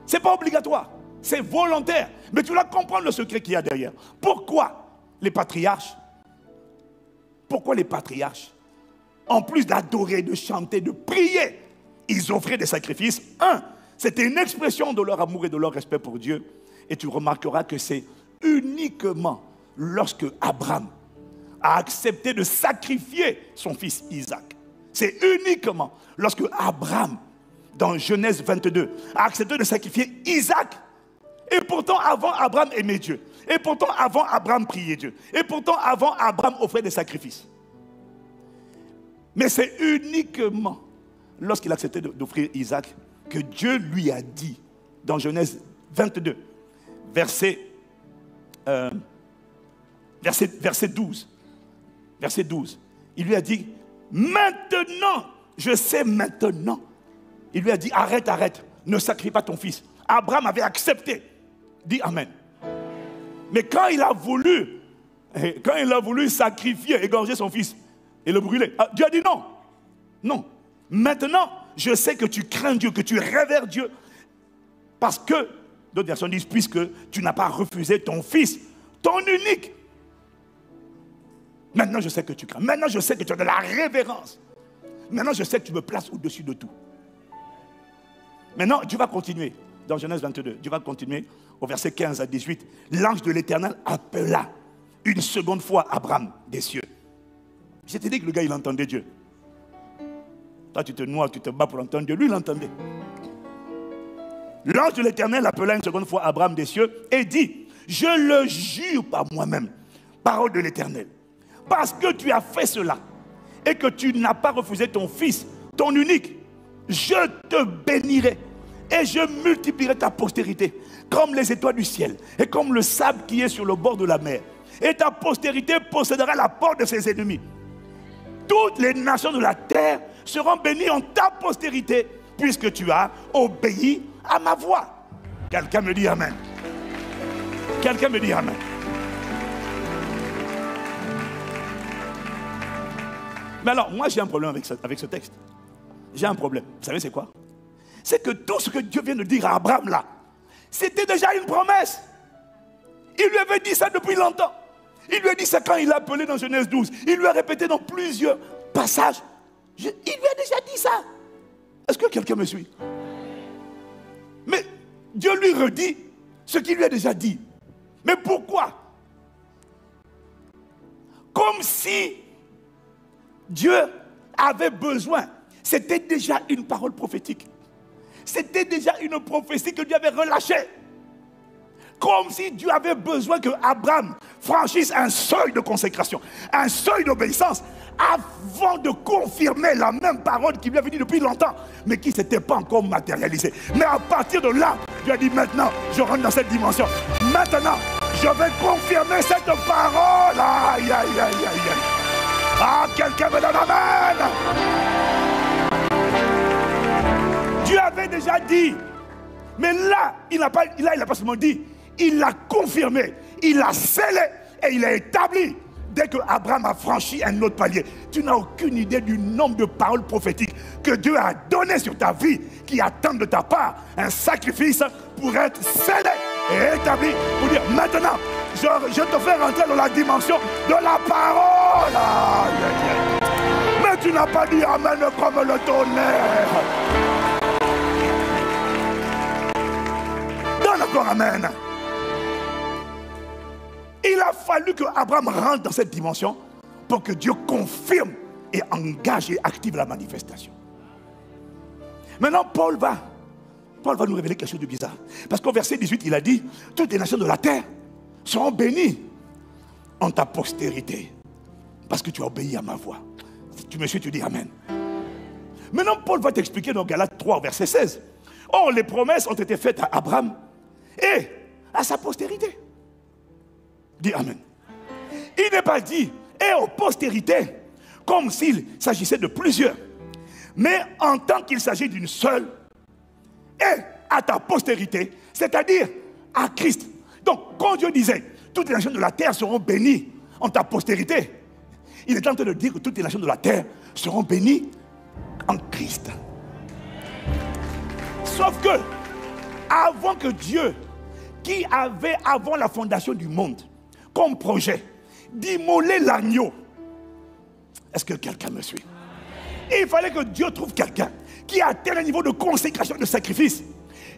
Speaker 1: Ce n'est pas obligatoire, c'est volontaire. Mais tu dois comprendre le secret qu'il y a derrière. Pourquoi les patriarches? Pourquoi les patriarches? En plus d'adorer, de chanter, de prier, ils offraient des sacrifices. Un, c'était une expression de leur amour et de leur respect pour Dieu. Et tu remarqueras que c'est uniquement lorsque Abraham a accepté de sacrifier son fils Isaac. C'est uniquement lorsque Abraham dans Genèse 22, a accepté de sacrifier Isaac. Et pourtant, avant, Abraham aimait Dieu. Et pourtant, avant, Abraham priait Dieu. Et pourtant, avant, Abraham offrait des sacrifices. Mais c'est uniquement lorsqu'il a accepté d'offrir Isaac que Dieu lui a dit, dans Genèse 22, verset, euh, verset, verset 12, verset 12, il lui a dit, maintenant, je sais maintenant il lui a dit, arrête, arrête, ne sacrifie pas ton fils. Abraham avait accepté. Dit Amen. Mais quand il a voulu, eh, quand il a voulu sacrifier, égorger son fils et le brûler, ah, Dieu a dit non. Non. Maintenant, je sais que tu crains Dieu, que tu révères Dieu. Parce que, d'autres versions disent, puisque tu n'as pas refusé ton fils, ton unique. Maintenant, je sais que tu crains. Maintenant, je sais que tu as de la révérence. Maintenant, je sais que tu me places au-dessus de tout. Maintenant, Dieu va continuer. Dans Genèse 22, Dieu va continuer au verset 15 à 18. L'ange de l'Éternel appela une seconde fois Abraham des cieux. Je t'ai dit que le gars, il entendait Dieu. Toi, tu te noies, tu te bats pour entendre Dieu. Lui, il entendait. L'ange de l'Éternel appela une seconde fois Abraham des cieux et dit, je le jure par moi-même, parole de l'Éternel, parce que tu as fait cela et que tu n'as pas refusé ton fils, ton unique, je te bénirai et je multiplierai ta postérité comme les étoiles du ciel et comme le sable qui est sur le bord de la mer. Et ta postérité possédera la porte de ses ennemis. Toutes les nations de la terre seront bénies en ta postérité puisque tu as obéi à ma voix. Quelqu'un me dit Amen. Quelqu'un me dit Amen. Mais alors, moi j'ai un problème avec ce texte j'ai un problème. Vous savez c'est quoi? C'est que tout ce que Dieu vient de dire à Abraham là, c'était déjà une promesse. Il lui avait dit ça depuis longtemps. Il lui a dit ça quand il l'a appelé dans Genèse 12. Il lui a répété dans plusieurs passages. il lui a déjà dit ça. Est-ce que quelqu'un me suit? Mais Dieu lui redit ce qu'il lui a déjà dit. Mais pourquoi? Comme si Dieu avait besoin c'était déjà une parole prophétique. C'était déjà une prophétie que Dieu avait relâchée. Comme si Dieu avait besoin que Abraham franchisse un seuil de consécration, un seuil d'obéissance, avant de confirmer la même parole qu'il lui avait dit depuis longtemps, mais qui ne s'était pas encore matérialisée. Mais à partir de là, Dieu a dit maintenant, je rentre dans cette dimension. Maintenant, je vais confirmer cette parole. Aïe, aïe, aïe, aïe, aïe. Ah, quelqu'un me donne Amen. Dieu avait déjà dit. Mais là, il n'a pas, pas seulement dit, il l'a confirmé, il l'a scellé et il l'a établi. Dès que Abraham a franchi un autre palier, tu n'as aucune idée du nombre de paroles prophétiques que Dieu a données sur ta vie qui attendent de ta part un sacrifice pour être scellé et établi. Pour dire maintenant, je, je te fais rentrer dans la dimension de la parole. Mais tu n'as pas dit Amen comme le tonnerre. Encore Amen. Il a fallu que Abraham rentre dans cette dimension pour que Dieu confirme et engage et active la manifestation. Maintenant, Paul va, Paul va nous révéler quelque chose de bizarre. Parce qu'au verset 18, il a dit, toutes les nations de la terre seront bénies en ta postérité. Parce que tu as obéi à ma voix. Tu me suis, tu dis Amen. Maintenant, Paul va t'expliquer dans Galates 3, verset 16 Or, les promesses ont été faites à Abraham et à sa postérité. Dis Amen. Il n'est pas dit et aux postérités, comme s'il s'agissait de plusieurs, mais en tant qu'il s'agit d'une seule, et à ta postérité, c'est-à-dire à Christ. Donc, quand Dieu disait, toutes les nations de la terre seront bénies en ta postérité, il est en train de dire que toutes les nations de la terre seront bénies en Christ. Sauf que, avant que Dieu, qui avait avant la fondation du monde, comme projet, d'immoler l'agneau, est-ce que quelqu'un me suit? Il fallait que Dieu trouve quelqu'un qui a tel niveau de consécration, de sacrifice.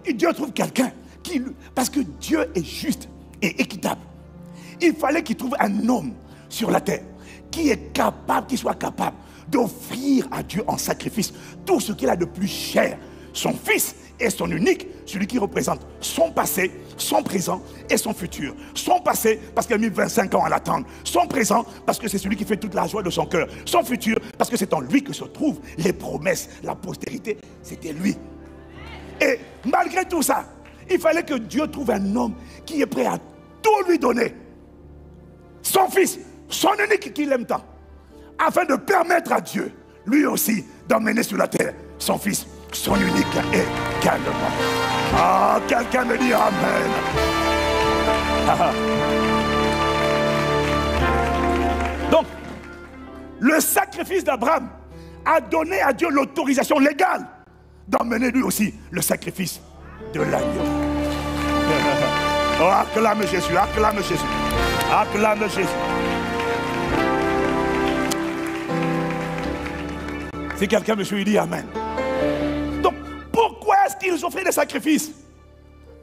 Speaker 1: Et Dieu trouve quelqu'un qui... Parce que Dieu est juste et équitable. Il fallait qu'il trouve un homme sur la terre qui est capable, qui soit capable d'offrir à Dieu en sacrifice tout ce qu'il a de plus cher, son fils et son unique, celui qui représente son passé, son présent et son futur. Son passé, parce qu'il a mis 25 ans à l'attendre. Son présent, parce que c'est celui qui fait toute la joie de son cœur. Son futur, parce que c'est en lui que se trouvent les promesses, la postérité. C'était lui. Et malgré tout ça, il fallait que Dieu trouve un homme qui est prêt à tout lui donner. Son fils, son unique qu'il aime tant. Afin de permettre à Dieu, lui aussi, d'emmener sur la terre son fils, son unique et. Ah, quelqu'un me dit Amen. (laughs) Donc, le sacrifice d'Abraham a donné à Dieu l'autorisation légale d'emmener lui aussi le sacrifice de l'agneau. Oh, (laughs) acclame Jésus, acclame Jésus, acclame Jésus. Si quelqu'un me suit, il dit Amen. Pourquoi est-ce qu'ils offraient des sacrifices?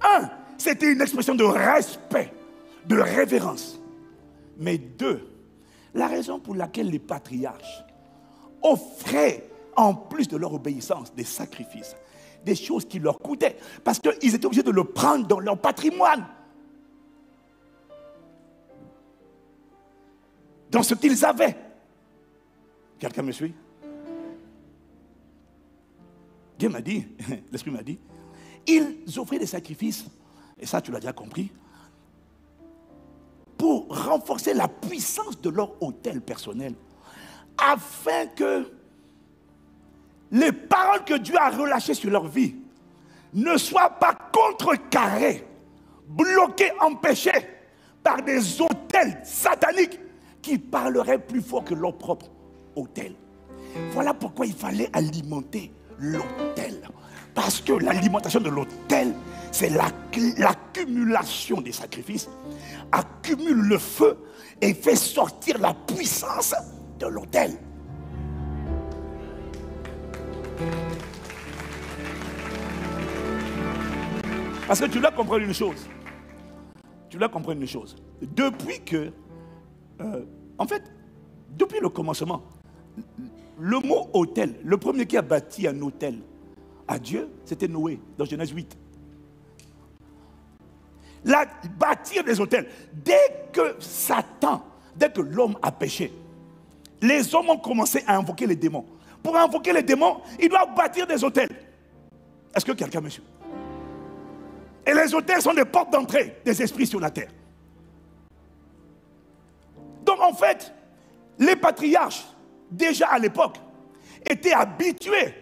Speaker 1: Un, c'était une expression de respect, de révérence. Mais deux, la raison pour laquelle les patriarches offraient, en plus de leur obéissance, des sacrifices, des choses qui leur coûtaient, parce qu'ils étaient obligés de le prendre dans leur patrimoine. Dans ce qu'ils avaient. Quelqu'un me suit? Dieu m'a dit, (laughs) l'Esprit m'a dit, ils offraient des sacrifices, et ça tu l'as déjà compris, pour renforcer la puissance de leur hôtel personnel, afin que les paroles que Dieu a relâchées sur leur vie ne soient pas contrecarrées, bloquées, empêchées par des hôtels sataniques qui parleraient plus fort que leur propre hôtel. Voilà pourquoi il fallait alimenter l'autel. Parce que l'alimentation de l'autel, c'est l'accumulation des sacrifices, accumule le feu et fait sortir la puissance de l'autel. Parce que tu dois comprendre une chose. Tu dois comprendre une chose. Depuis que, euh, en fait, depuis le commencement, le mot hôtel, le premier qui a bâti un hôtel à Dieu, c'était Noé, dans Genèse 8. La, bâtir des hôtels, dès que Satan, dès que l'homme a péché, les hommes ont commencé à invoquer les démons. Pour invoquer les démons, ils doivent bâtir des hôtels. Est-ce que quelqu'un me suit? Et les hôtels sont des portes d'entrée des esprits sur la terre. Donc en fait, les patriarches, déjà à l'époque, étaient habitués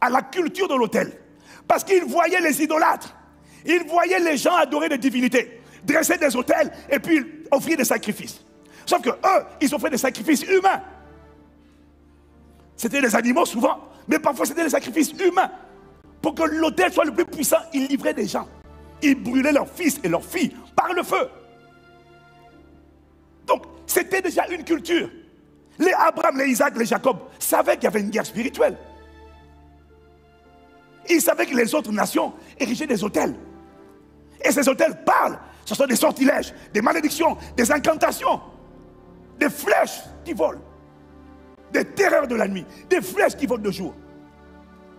Speaker 1: à la culture de l'autel. Parce qu'ils voyaient les idolâtres. Ils voyaient les gens adorer des divinités, dresser des autels et puis offrir des sacrifices. Sauf que eux, ils offraient des sacrifices humains. C'était des animaux souvent, mais parfois c'était des sacrifices humains. Pour que l'autel soit le plus puissant, ils livraient des gens. Ils brûlaient leurs fils et leurs filles par le feu. Donc, c'était déjà une culture. Les Abraham, les Isaac, les Jacob savaient qu'il y avait une guerre spirituelle. Ils savaient que les autres nations érigeaient des hôtels. Et ces hôtels parlent. Ce sont des sortilèges, des malédictions, des incantations, des flèches qui volent, des terreurs de la nuit, des flèches qui volent de jour.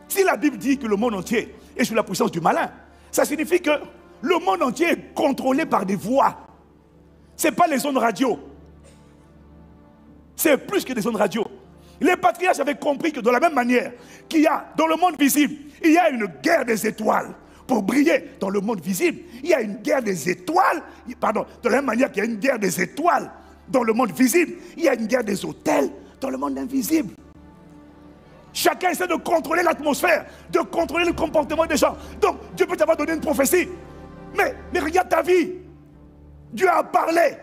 Speaker 1: Si la Bible dit que le monde entier est sous la puissance du malin, ça signifie que le monde entier est contrôlé par des voix. Ce n'est pas les zones radio. C'est plus que des zones radio. Les patriarches avaient compris que de la même manière qu'il y a dans le monde visible, il y a une guerre des étoiles pour briller dans le monde visible. Il y a une guerre des étoiles, pardon, de la même manière qu'il y a une guerre des étoiles dans le monde visible, il y a une guerre des hôtels dans le monde invisible. Chacun essaie de contrôler l'atmosphère, de contrôler le comportement des gens. Donc, Dieu peut t'avoir donné une prophétie. Mais, mais regarde ta vie. Dieu a parlé.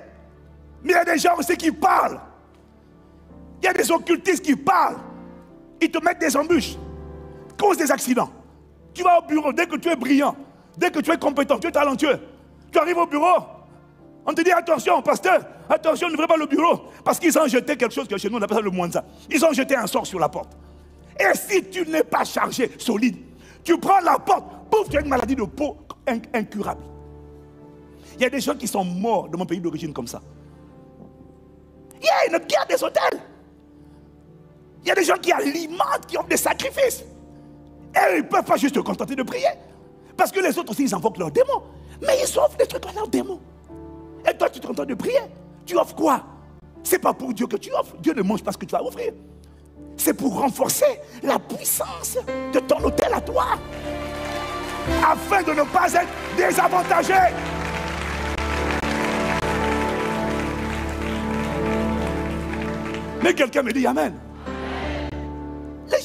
Speaker 1: Mais il y a des gens aussi qui parlent. Y a des occultistes qui parlent. Ils te mettent des embûches, causent des accidents. Tu vas au bureau, dès que tu es brillant, dès que tu es compétent, tu es talentueux, tu arrives au bureau, on te dit attention, pasteur, attention, n'ouvrez pas le bureau. Parce qu'ils ont jeté quelque chose que chez nous on appelle ça le moinza. Ils ont jeté un sort sur la porte. Et si tu n'es pas chargé, solide, tu prends la porte, pouf, tu as une maladie de peau incurable. Il y a des gens qui sont morts de mon pays d'origine comme ça. Il y a une guerre des hôtels. Il y a des gens qui alimentent, qui ont des sacrifices. Et ils ne peuvent pas juste se contenter de prier. Parce que les autres aussi, ils invoquent leurs démons. Mais ils offrent des trucs à leurs démons. Et toi, tu te contentes de prier. Tu offres quoi? C'est pas pour Dieu que tu offres. Dieu ne mange pas ce que tu vas offrir. C'est pour renforcer la puissance de ton hôtel à toi. Afin de ne pas être désavantagé. Mais quelqu'un me dit Amen.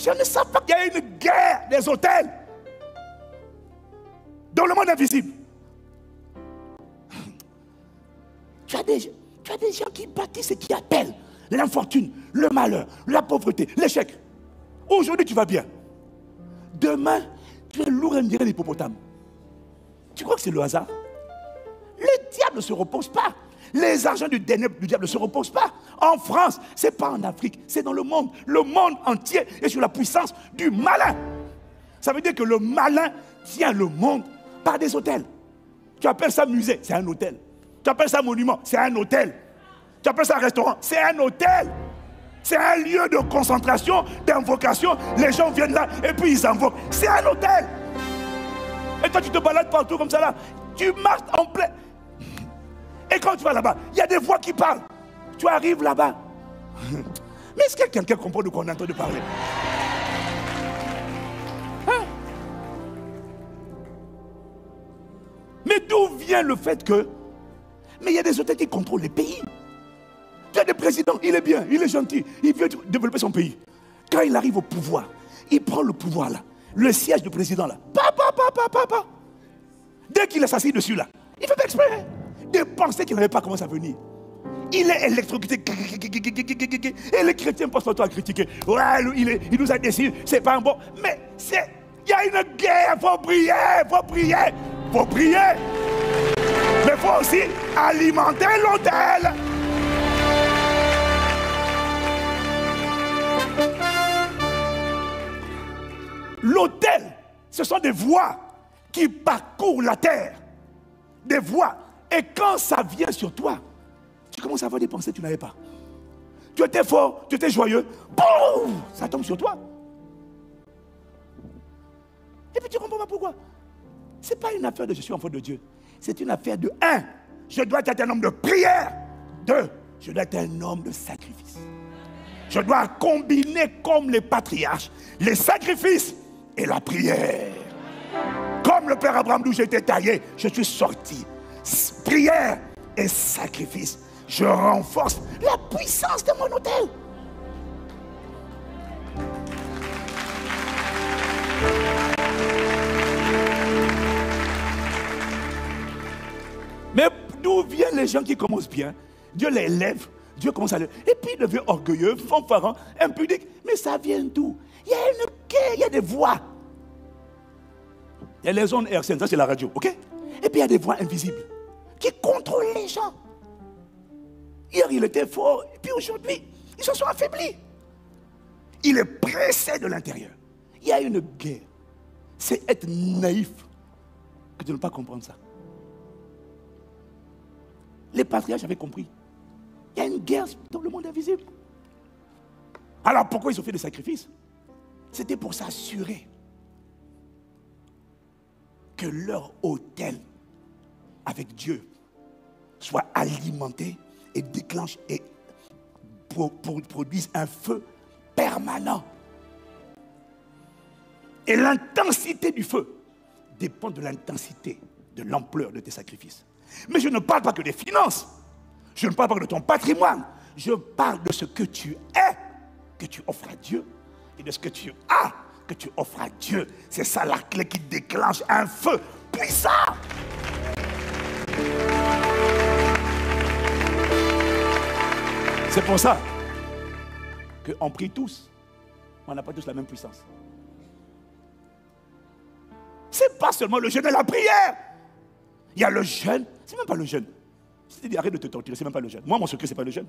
Speaker 1: Gens ne savent pas qu'il y a une guerre des hôtels dans le monde invisible. Tu as, des, tu as des gens qui bâtissent et qui appellent l'infortune, le malheur, la pauvreté, l'échec. Aujourd'hui, tu vas bien. Demain, tu es lourd et dirait l'hippopotame. Tu crois que c'est le hasard? Le diable ne se repose pas. Les argents du, diable ne se reposent pas. En France, ce n'est pas en Afrique, c'est dans le monde. Le monde entier est sous la puissance du malin. Ça veut dire que le malin tient le monde par des hôtels. Tu appelles ça musée, c'est un hôtel. Tu appelles ça monument, c'est un hôtel. Tu appelles ça restaurant, c'est un hôtel. C'est un lieu de concentration, d'invocation. Les gens viennent là et puis ils invoquent. C'est un hôtel. Et toi, tu te balades partout comme ça là. Tu marches en plein. Et quand tu vas là-bas, il y a des voix qui parlent. Tu arrives là-bas. (laughs) Mais est-ce que quelqu'un comprend de quoi on est en train de parler? Hein? Mais d'où vient le fait que. Mais il y a des hôtels qui contrôlent les pays. Tu as des présidents, il est bien, il est gentil, il veut développer son pays. Quand il arrive au pouvoir, il prend le pouvoir là, le siège du président là. Papa, papa, papa. Dès qu'il est assis dessus là, il fait exprès. Hein de penser qu'il n'avait pas commencé à venir. Il est électrocuté. Et les chrétiens passent son temps à critiquer. Ouais, il, nous a décidé, c'est pas un bon. Mais c'est. Il y a une guerre, il faut prier, il faut prier, il faut prier. Mais il faut aussi alimenter l'hôtel. L'hôtel, ce sont des voies qui parcourent la terre. Des voies et quand ça vient sur toi, tu commences à avoir des pensées que tu n'avais pas. Tu étais fort, tu étais joyeux, boum, ça tombe sur toi. Et puis tu comprends pas pourquoi. Ce n'est pas une affaire de je suis enfant de Dieu. C'est une affaire de un, je dois être un homme de prière. Deux, je dois être un homme de sacrifice. Je dois combiner comme les patriarches les sacrifices et la prière. Comme le Père Abraham d'où j'étais taillé, je suis sorti prière et sacrifice. Je renforce la puissance de mon hôtel. Mais d'où viennent les gens qui commencent bien? Dieu les lève, Dieu commence à les... Et puis il devient orgueilleux, fanfaron, impudique. Mais ça vient d'où? Il y a une il y a des voix. Il y a les zones RCN, ça c'est la radio, ok? Et puis il y a des voix invisibles qui contrôle les gens. Hier, il était fort, et puis aujourd'hui, ils se sont affaiblis. Il est pressé de l'intérieur. Il y a une guerre. C'est être naïf que de ne pas comprendre ça. Les patriarches avaient compris. Il y a une guerre dans le monde invisible. Alors pourquoi ils ont fait des sacrifices? C'était pour s'assurer que leur hôtel avec Dieu soit alimenté et déclenche et produise un feu permanent. Et l'intensité du feu dépend de l'intensité, de l'ampleur de tes sacrifices. Mais je ne parle pas que des finances. Je ne parle pas de ton patrimoine. Je parle de ce que tu es, que tu offres à Dieu, et de ce que tu as, que tu offres à Dieu. C'est ça la clé qui déclenche un feu puissant. C'est pour ça qu'on prie tous. On n'a pas tous la même puissance. C'est pas seulement le jeûne et la prière. Il y a le jeûne. C'est même pas le jeûne. Tu arrête de te torturer, c'est même pas le jeûne. Moi, mon secret, c'est pas le jeûne.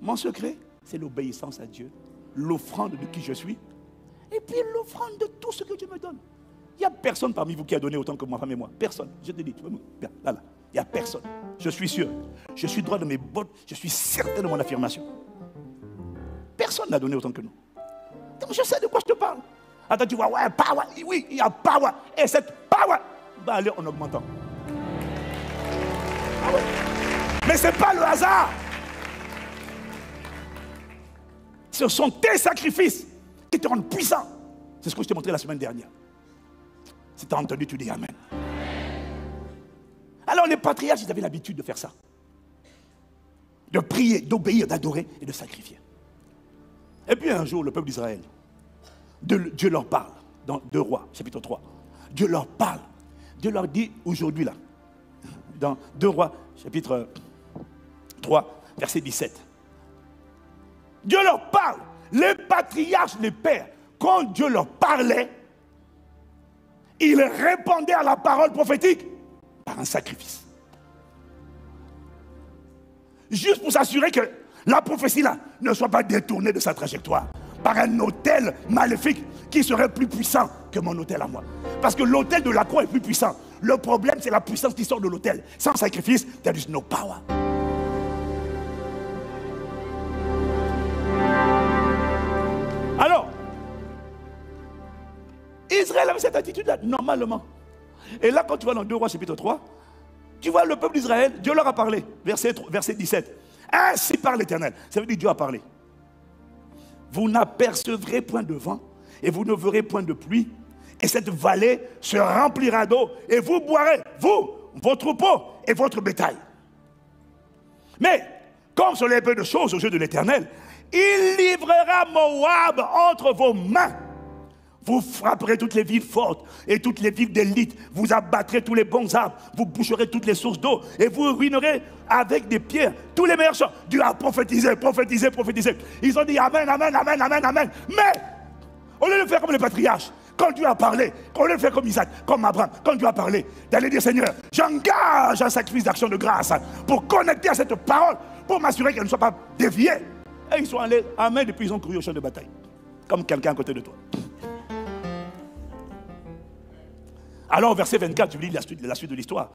Speaker 1: Mon secret, c'est l'obéissance à Dieu, l'offrande de qui je suis, et puis l'offrande de tout ce que Dieu me donne. Il n'y a personne parmi vous qui a donné autant que ma femme et moi. Personne. Je te dis, tu là, là. Il n'y a personne. Je suis sûr. Je suis droit de mes bottes. Je suis certain de mon affirmation. Personne n'a donné autant que nous. Donc je sais de quoi je te parle. Attends, tu vois, ouais, power. Oui, il y a power. Et cette power va aller en augmentant. Ah Mais ce n'est pas le hasard. Ce sont tes sacrifices qui te rendent puissant. C'est ce que je t'ai montré la semaine dernière. Si tu as entendu, tu dis Amen. Alors les patriarches, ils avaient l'habitude de faire ça. De prier, d'obéir, d'adorer et de sacrifier. Et puis un jour, le peuple d'Israël, Dieu leur parle dans 2 Rois, chapitre 3. Dieu leur parle. Dieu leur dit aujourd'hui là, dans 2 Rois, chapitre 3, verset 17. Dieu leur parle. Les patriarches, les pères, quand Dieu leur parlait, ils répondaient à la parole prophétique par un sacrifice. Juste pour s'assurer que la prophétie là ne soit pas détournée de sa trajectoire par un hôtel maléfique qui serait plus puissant que mon hôtel à moi. Parce que l'hôtel de la croix est plus puissant. Le problème, c'est la puissance qui sort de l'hôtel. Sans sacrifice, there is no power. Alors, Israël avait cette attitude-là, normalement. Et là, quand tu vas dans 2 Rois chapitre 3, tu vois le peuple d'Israël, Dieu leur a parlé. Verset, verset 17. Ainsi parle l'Éternel. Ça veut dire Dieu a parlé. Vous n'apercevrez point de vent et vous ne verrez point de pluie. Et cette vallée se remplira d'eau et vous boirez, vous, vos troupeaux et votre bétail. Mais, comme ce n'est peu de choses au jeu de l'Éternel, il livrera Moab entre vos mains vous frapperez toutes les villes fortes et toutes les villes d'élite. Vous abattrez tous les bons arbres. Vous boucherez toutes les sources d'eau. Et vous ruinerez avec des pierres tous les meilleurs champs. Dieu a prophétisé, prophétisé, prophétisé. Ils ont dit Amen, Amen, Amen, Amen, Amen. Mais, au lieu de faire comme les patriarches, quand Dieu a parlé, au lieu de faire comme Isaac, comme Abraham, quand Dieu a parlé, d'aller dire Seigneur, j'engage un sacrifice d'action de grâce pour connecter à cette parole, pour m'assurer qu'elle ne soit pas déviée. Et ils sont allés, Amen, et puis ils ont couru au champ de bataille. Comme quelqu'un à côté de toi. Alors, verset 24, tu lis la suite, la suite de l'histoire.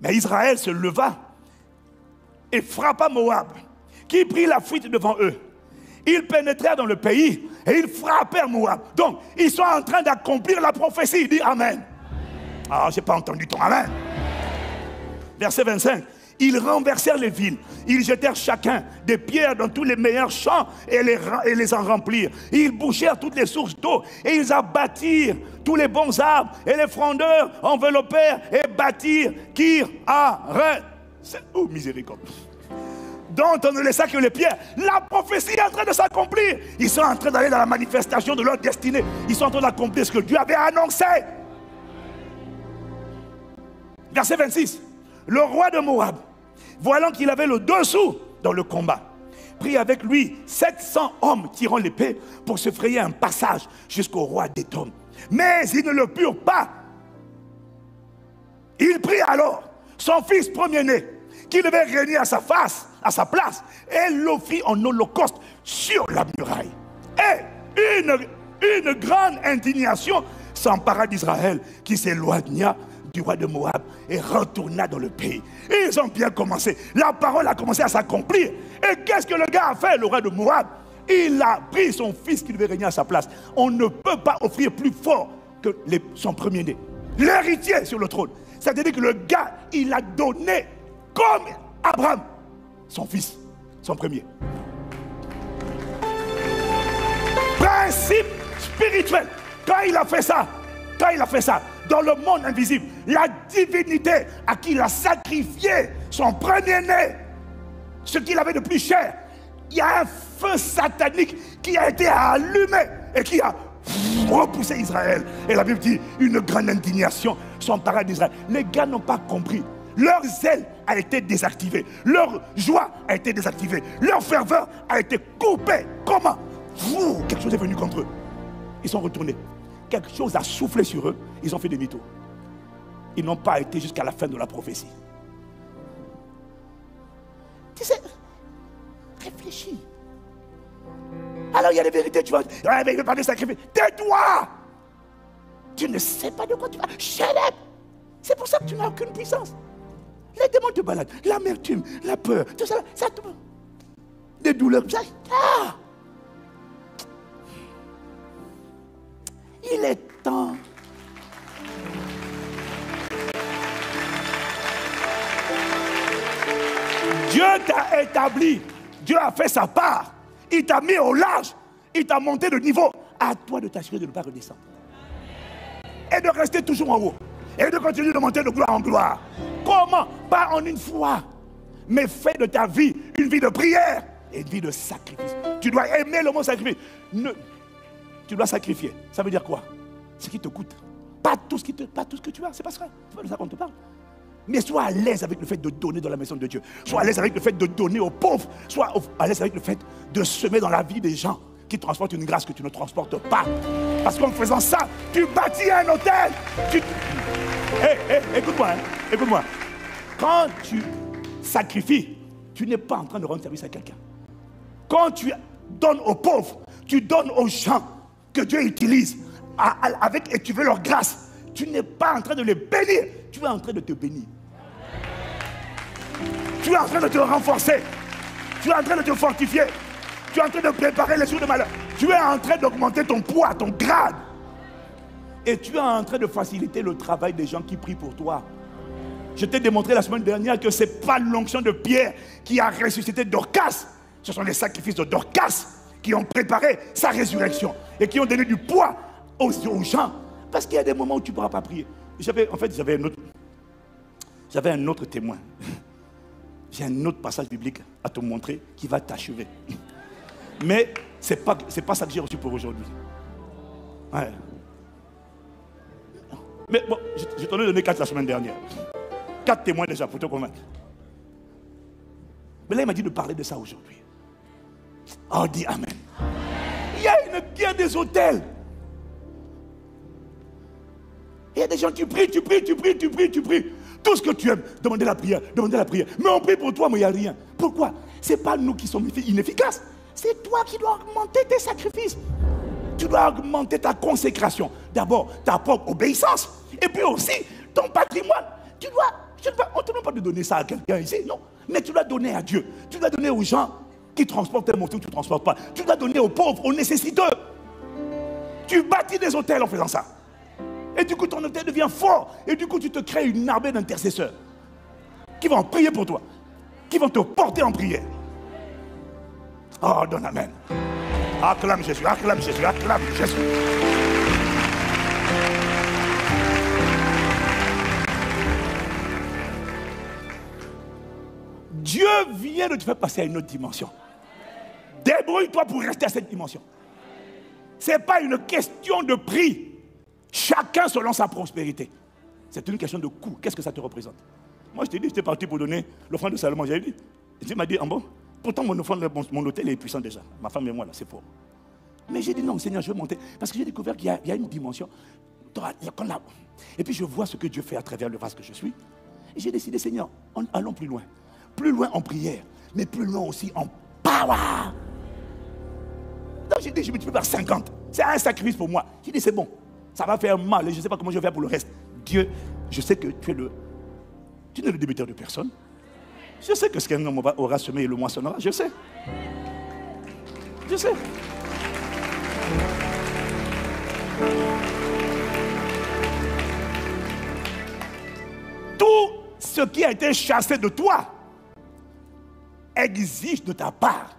Speaker 1: Mais Israël se leva et frappa Moab, qui prit la fuite devant eux. Ils pénétrèrent dans le pays et ils frappèrent Moab. Donc, ils sont en train d'accomplir la prophétie. Il dit Amen. Ah, je n'ai pas entendu ton Amen. Verset 25. Ils renversèrent les villes. Ils jetèrent chacun des pierres dans tous les meilleurs champs et les, en remplirent. Ils bouchèrent toutes les sources d'eau et ils abattirent tous les bons arbres et les frondeurs enveloppèrent et bâtirent Kir C'est Oh, miséricorde dont on ne laissa que les pierres. La prophétie est en train de s'accomplir. Ils sont en train d'aller dans la manifestation de leur destinée. Ils sont en train d'accomplir ce que Dieu avait annoncé. Verset 26. Le roi de Moab voyant qu'il avait le dessous dans le combat, prit avec lui 700 hommes tirant l'épée pour se frayer un passage jusqu'au roi d'Édom. Mais ils ne le purent pas. Il prit alors son fils premier-né, qui devait régner à sa face, à sa place, et l'offrit en holocauste sur la muraille. Et une grande indignation s'empara d'Israël, qui s'éloigna roi de Moab et retourna dans le pays. ils ont bien commencé. La parole a commencé à s'accomplir. Et qu'est-ce que le gars a fait, le roi de Moab? Il a pris son fils qui devait régner à sa place. On ne peut pas offrir plus fort que son premier-né. L'héritier sur le trône. C'est-à-dire que le gars, il a donné comme Abraham, son fils, son premier. principe spirituel. Quand il a fait ça, quand il a fait ça, dans le monde invisible, la divinité à qui il a sacrifié son premier-né, ce qu'il avait de plus cher, il y a un feu satanique qui a été allumé et qui a repoussé Israël. Et la Bible dit, une grande indignation s'empara d'Israël. Les gars n'ont pas compris. Leur zèle a été désactivé. Leur joie a été désactivée. Leur ferveur a été coupée. Comment? Quelque chose est venu contre eux. Ils sont retournés. Quelque chose a soufflé sur eux. Ils ont fait des mythos. Ils n'ont pas été jusqu'à la fin de la prophétie. Tu sais, réfléchis. Alors il y a des vérités, tu vas ah, il veut pas de sacrifice. Tais-toi Tu ne sais pas de quoi tu vas. Up C'est pour ça que tu n'as aucune puissance. Les démons te baladent. L'amertume, la peur, tout ça, ça te... Des douleurs. Ah Il est temps. Dieu t'a établi. Dieu a fait sa part. Il t'a mis au large. Il t'a monté de niveau. À toi de t'assurer de ne pas redescendre. Et de rester toujours en haut. Et de continuer de monter de gloire en gloire. Comment? Pas en une fois. Mais fais de ta vie une vie de prière et une vie de sacrifice. Tu dois aimer le mot sacrifice. Tu dois sacrifier. Ça veut dire quoi? Ce qui te coûte. Pas tout ce, qui te, pas tout ce que tu as. C'est pas ça. C'est pas de ça qu'on te parle. Mais sois à l'aise avec le fait de donner dans la maison de Dieu. Sois à l'aise avec le fait de donner aux pauvres. Sois à l'aise avec le fait de semer dans la vie des gens qui transportent une grâce que tu ne transportes pas. Parce qu'en faisant ça, tu bâtis un hôtel. Écoute-moi, hein. écoute-moi. Quand tu sacrifies, tu n'es pas en train de rendre service à quelqu'un. Quand tu donnes aux pauvres, tu donnes aux gens que Dieu utilise avec, et tu veux leur grâce. Tu n'es pas en train de les bénir, tu es en train de te bénir. Tu es en train de te renforcer. Tu es en train de te fortifier. Tu es en train de préparer les jours de malheur. Tu es en train d'augmenter ton poids, ton grade. Et tu es en train de faciliter le travail des gens qui prient pour toi. Je t'ai démontré la semaine dernière que ce n'est pas l'onction de Pierre qui a ressuscité Dorcas. Ce sont les sacrifices de Dorcas qui ont préparé sa résurrection et qui ont donné du poids aux, gens. Parce qu'il y a des moments où tu ne pourras pas prier. en fait, j'avais un autre, j'avais un autre témoin. J'ai un autre passage biblique à te montrer qui va t'achever. Mais ce n'est pas, pas ça que j'ai reçu pour aujourd'hui. Mais bon, je, t'en ai donné quatre la semaine dernière. Quatre témoins déjà pour te convaincre. Mais là, il m'a dit de parler de ça aujourd'hui. Oh, dis Amen. Il y a des hôtels. Il y a des gens, tu pries, tu pries, tu pries, tu pries, tu pries. Tout ce que tu aimes, demandez la prière, demandez la prière. Mais on prie pour toi, mais il n'y a rien. Pourquoi? Ce n'est pas nous qui sommes inefficaces. C'est toi qui dois augmenter tes sacrifices. Tu dois augmenter ta consécration. D'abord, ta propre obéissance. Et puis aussi, ton patrimoine. Tu dois, on ne te demande pas de donner ça à quelqu'un ici, non. Mais tu dois donner à Dieu. Tu dois donner aux gens qui transportent tellement tout, tu ne transportes pas. Tu dois donner aux pauvres, aux nécessiteux. Tu bâtis des hôtels en faisant ça. Et du coup, ton hôtel devient fort. Et du coup, tu te crées une armée d'intercesseurs qui vont prier pour toi, qui vont te porter en prière. Oh, donne Amen. Acclame Jésus, acclame Jésus, acclame Jésus. Dieu vient de te faire passer à une autre dimension. Débrouille-toi pour rester à cette dimension. Ce n'est pas une question de prix. Chacun selon sa prospérité. C'est une question de coût. Qu'est-ce que ça te représente? Moi, je t'ai dit, j'étais parti pour donner l'offrande de Salomon. J'ai dit, Dieu m'a dit, en bon, pourtant mon offrande, mon, hôtel est puissant déjà. Ma femme et moi, là, c'est fort. Mais j'ai dit, non, Seigneur, je veux monter. Parce que j'ai découvert qu'il y, a une dimension. Et puis je vois ce que Dieu fait à travers le vase que je suis. Et j'ai décidé, Seigneur, allons plus loin. Plus loin en prière, mais plus loin aussi en power. Donc j'ai dit, je multiplie par 50. C'est un sacrifice pour moi. J'ai dit, c'est bon ça va faire mal et je ne sais pas comment je vais faire pour le reste. Dieu, je sais que tu es le. Tu n'es le débiteur de personne. Je sais que ce qu'un homme aura semé, le moissonnera. Je sais. Je sais. Tout ce qui a été chassé de toi exige de ta part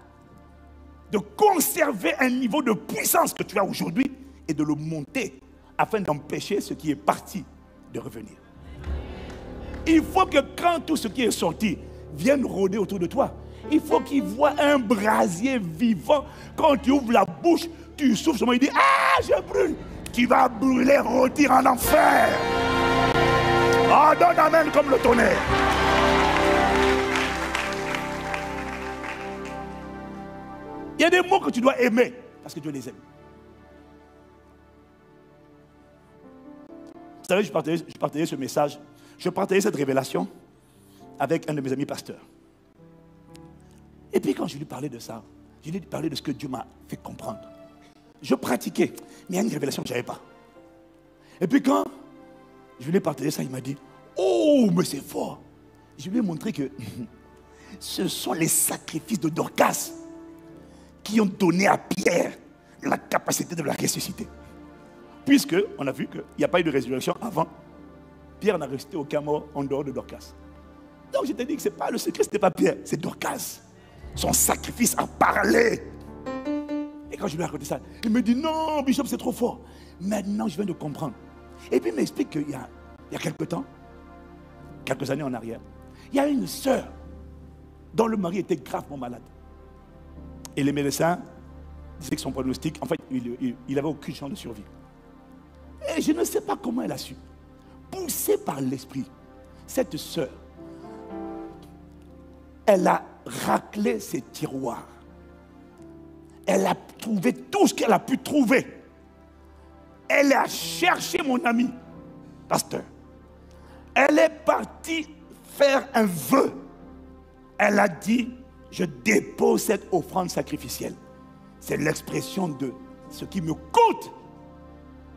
Speaker 1: de conserver un niveau de puissance que tu as aujourd'hui et de le monter afin d'empêcher ce qui est parti de revenir. Il faut que quand tout ce qui est sorti vienne rôder autour de toi, il faut qu'il voit un brasier vivant. Quand tu ouvres la bouche, tu souffles, il dit Ah, je brûle. Tu vas brûler, rôtir en enfer. Ah, donne Amen comme le tonnerre. Il y a des mots que tu dois aimer parce que Dieu les aime. Vous savez, je partageais, ce message, je partageais cette révélation avec un de mes amis pasteurs. Et puis quand je lui parlais de ça, je lui parlais de ce que Dieu m'a fait comprendre. Je pratiquais, mais il y a une révélation que je n'avais pas. Et puis quand je lui ai partagé ça, il m'a dit, oh, mais c'est fort. Je lui ai montré que (laughs) ce sont les sacrifices de Dorcas qui ont donné à Pierre la capacité de la ressusciter. Puisque, on a vu qu'il n'y a pas eu de résurrection avant, Pierre n'a resté aucun mort en dehors de Dorcas. Donc je t'ai dit que ce n'est pas le secret, ce n'était pas Pierre, c'est Dorcas. Son sacrifice a parlé. Et quand je lui ai raconté ça, il me dit non, Bishop, c'est trop fort. Maintenant, je viens de comprendre. Et puis il m'explique qu'il y a, il y a quelques temps, quelques années en arrière, il y a une sœur dont le mari était gravement malade. Et les médecins disaient que son pronostic, en fait, il n'avait aucune chance de survie. Et je ne sais pas comment elle a su. Poussée par l'esprit, cette sœur, elle a raclé ses tiroirs. Elle a trouvé tout ce qu'elle a pu trouver. Elle a cherché mon ami, pasteur. Elle est partie faire un vœu. Elle a dit, je dépose cette offrande sacrificielle. C'est l'expression de ce qui me coûte.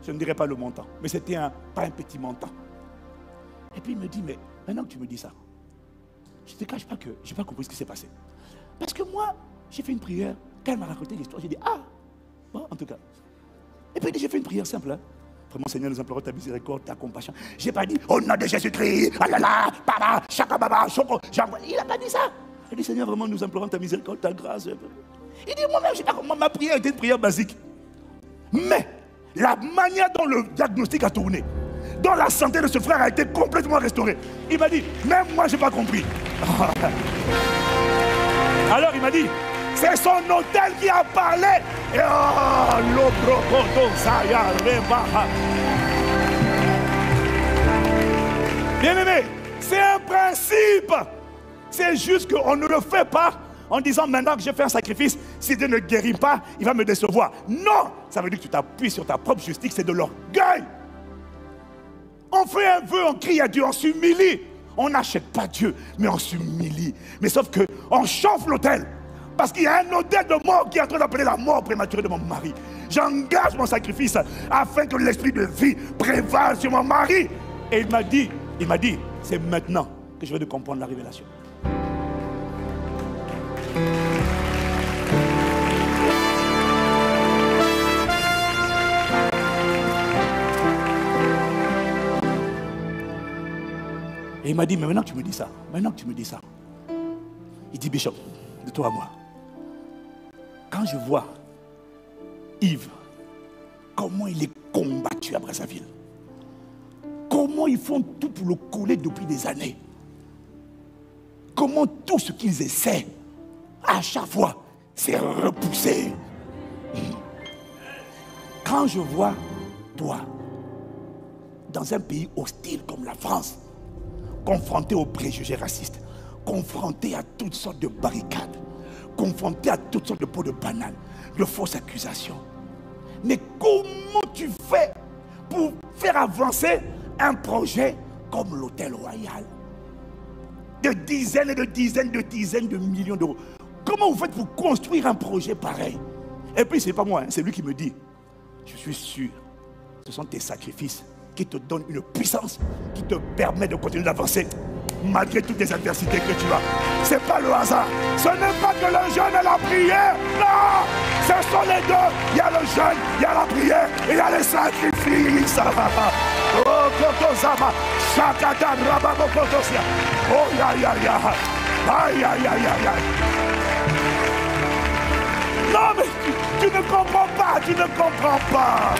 Speaker 1: Je ne dirais pas le montant, mais c'était pas un petit montant. Et puis il me dit, mais maintenant que tu me dis ça, je ne te cache pas que je n'ai pas compris ce qui s'est passé. Parce que moi, j'ai fait une prière. Quand elle m'a raconté l'histoire, j'ai dit, ah, bon, en tout cas. Et puis j'ai fait une prière simple. Hein. Vraiment, Seigneur, nous implorons ta miséricorde, ta compassion. Je n'ai pas dit, au nom de Jésus-Christ, ah là baba. Il n'a pas dit ça. Il dit, Seigneur, vraiment, nous implorons ta miséricorde, ta grâce. Il dit, moi-même, ma prière était une prière basique. Mais la manière dont le diagnostic a tourné, dont la santé de ce frère a été complètement restaurée, il m'a dit, même moi, je n'ai pas compris. (laughs) Alors il m'a dit, c'est son hôtel qui a parlé. Oh, Bien aimé, c'est un principe. C'est juste qu'on ne le fait pas en disant maintenant que j'ai fait un sacrifice, si Dieu ne guérit pas, il va me décevoir. Non, ça veut dire que tu t'appuies sur ta propre justice, c'est de l'orgueil. On fait un vœu, on crie à Dieu, on s'humilie. On n'achète pas Dieu, mais on s'humilie. Mais sauf qu'on chauffe l'autel. Parce qu'il y a un hôtel de mort qui est en train d'appeler la mort prématurée de mon mari. J'engage mon sacrifice afin que l'esprit de vie prévale sur mon mari. Et il m'a dit, il m'a dit, c'est maintenant que je vais de comprendre la révélation. Et il m'a dit, mais maintenant que tu me dis ça, maintenant que tu me dis ça, il dit, Bishop, de toi à moi, quand je vois Yves, comment il est combattu à Brazzaville, comment ils font tout pour le couler depuis des années, comment tout ce qu'ils essaient, à chaque fois, c'est repoussé. Quand je vois toi, dans un pays hostile comme la France, confronté aux préjugés racistes, confronté à toutes sortes de barricades, confronté à toutes sortes de pots de banane, de fausses accusations. Mais comment tu fais pour faire avancer un projet comme l'Hôtel Royal? De dizaines et de dizaines de dizaines de millions d'euros. Comment vous faites pour construire un projet pareil? Et puis, ce n'est pas moi, hein, c'est lui qui me dit, je suis sûr, ce sont tes sacrifices qui te donne une puissance qui te permet de continuer d'avancer malgré toutes les adversités que tu as. Ce n'est pas le hasard. Ce n'est pas que le jeûne et la prière. Non, ce sont les deux. Il y a le jeûne, il y a la prière il y a les sacrifices. Oh, Kotosama. Shakata. Oh, ya, ya, ya. Aïe, aïe, aïe, aïe, aïe. Non, mais tu, ne comprends pas, tu ne comprends pas.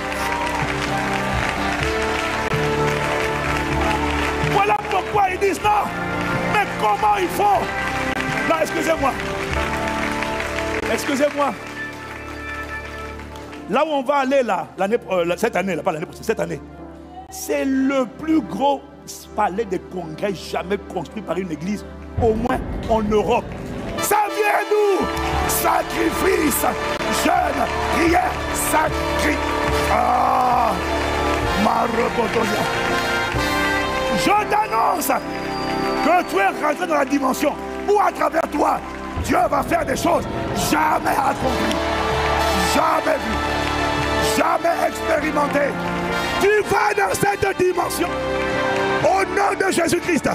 Speaker 1: Voilà pourquoi ils disent non. Mais comment il faut? Non, excusez-moi. Excusez-moi. Là où on va aller là, euh, cette année, là, pas l'année prochaine, cette année, c'est le plus gros palais de congrès jamais construit par une église, au moins en Europe. Ça vient d'où? Sacrifice, jeûne, prière, sacrifice. Ah, Je t'annonce que tu es rentré dans la dimension où à travers toi, Dieu va faire des choses jamais accomplies, jamais vues, jamais expérimentées. Tu vas dans cette dimension. Au nom de Jésus-Christ.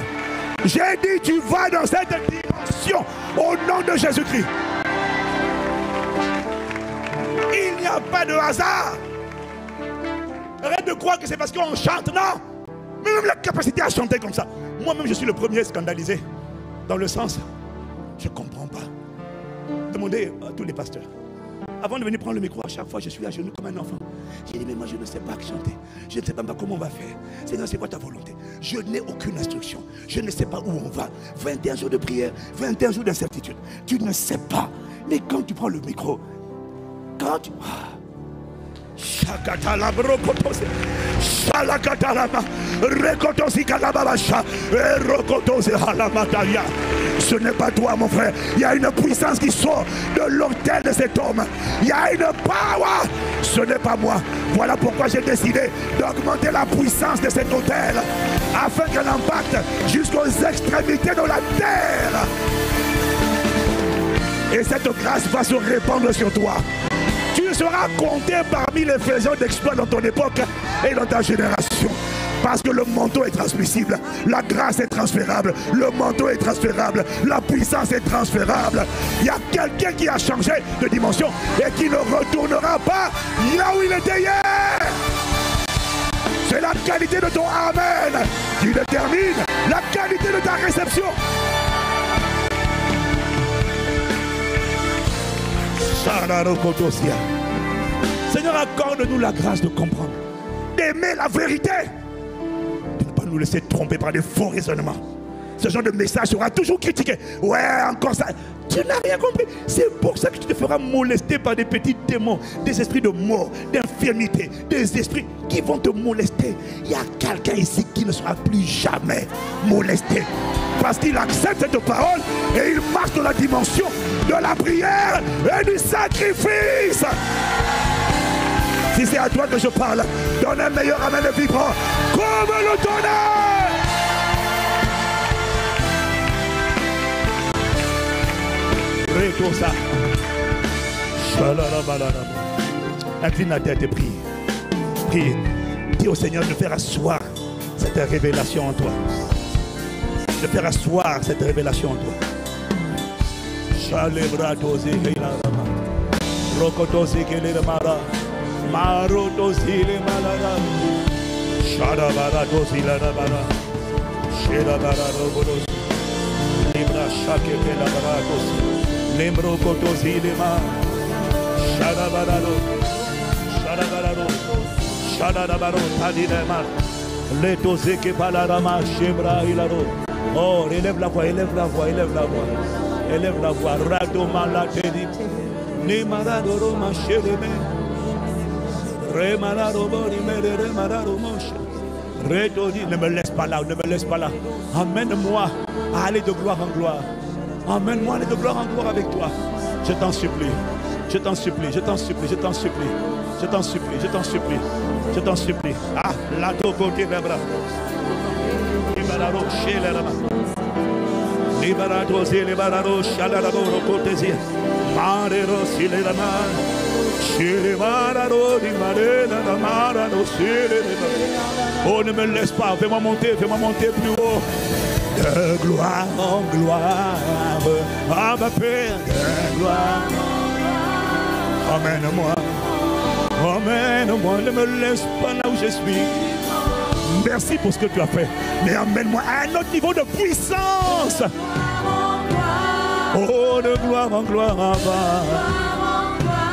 Speaker 1: J'ai dit, tu vas dans cette dimension. Au nom de Jésus-Christ. Il n'y a pas de hasard. Arrête de croire que c'est parce qu'on chante. Non. Même la capacité à chanter comme ça. Moi-même, je suis le premier scandalisé. Dans le sens, je ne comprends pas. Demandez à tous les pasteurs. Avant de venir prendre le micro, à chaque fois, je suis à genoux comme un enfant. J'ai dit, mais moi, je ne sais pas chanter. Je ne sais pas comment on va faire. Seigneur, c'est quoi ta volonté? Je n'ai aucune instruction. Je ne sais pas où on va. 21 jours de prière, 21 jours d'incertitude. Tu ne sais pas. Mais quand tu prends le micro, quand tu... Ah, ce n'est pas toi, mon frère. Il y a une puissance qui sort de l'hôtel de cet homme. Il y a une power. Ce n'est pas moi. Voilà pourquoi j'ai décidé d'augmenter la puissance de cet hôtel afin qu'elle impacte jusqu'aux extrémités de la terre. Et cette grâce va se répandre sur toi. Tu seras compté parmi les faiseurs d'exploits dans ton époque et dans ta génération. Parce que le manteau est transmissible, la grâce est transférable, le manteau est transférable, la puissance est transférable. Il y a quelqu'un qui a changé de dimension et qui ne retournera pas là où il était hier. C'est la qualité de ton Amen qui détermine la qualité de ta réception. Seigneur, accorde-nous la grâce de comprendre, d'aimer la vérité, de ne pas nous laisser tromper par des faux raisonnements. Ce genre de message sera toujours critiqué. Ouais, encore ça. Tu n'as rien compris. C'est pour ça que tu te feras molester par des petits démons, des esprits de mort, d'infirmité, des esprits qui vont te molester. Il y a quelqu'un ici qui ne sera plus jamais molesté. Parce qu'il accepte cette parole et il marche dans la dimension de la prière et du sacrifice. Si c'est à toi que je parle, donne un meilleur amen de vibrant comme le tonnerre. ça. Incline la tête et prie. Prie. Dis au Seigneur de faire asseoir cette révélation en toi. De faire asseoir cette révélation en toi. Marotosi le malara. Shada bara baratosi la bara. Shada Sheda bararobodos. Libra shake pela baratos. Lembro kotosi le ma. Shada bararo. Shada bararo. Shada baro tadi le ma. Leto zeke palarama shebra ilaro. Oh, élève la voix, élève la voix, élève la voix. Élève la voix. Rado malatedi. Ne maradoro ma shereme. Ne me laisse pas là, ne me laisse pas là. Amène-moi à aller de gloire en gloire. Amène-moi à aller de gloire en gloire avec toi. Je t'en supplie. Je t'en supplie, je t'en supplie, je t'en supplie. Je t'en supplie, je t'en supplie. Je t'en supplie. Ah, la côté bras. Liberato, liberato, shalarabo, côté Marero, si les ramas. Oh, ne me laisse pas, fais-moi monter, fais-moi monter plus haut. De gloire en gloire, à ma Père, de gloire. Emmène-moi, emmène-moi, ne me laisse pas là où je suis. Merci pour ce que tu as fait, mais emmène-moi à un autre niveau de puissance. Oh, de gloire en gloire,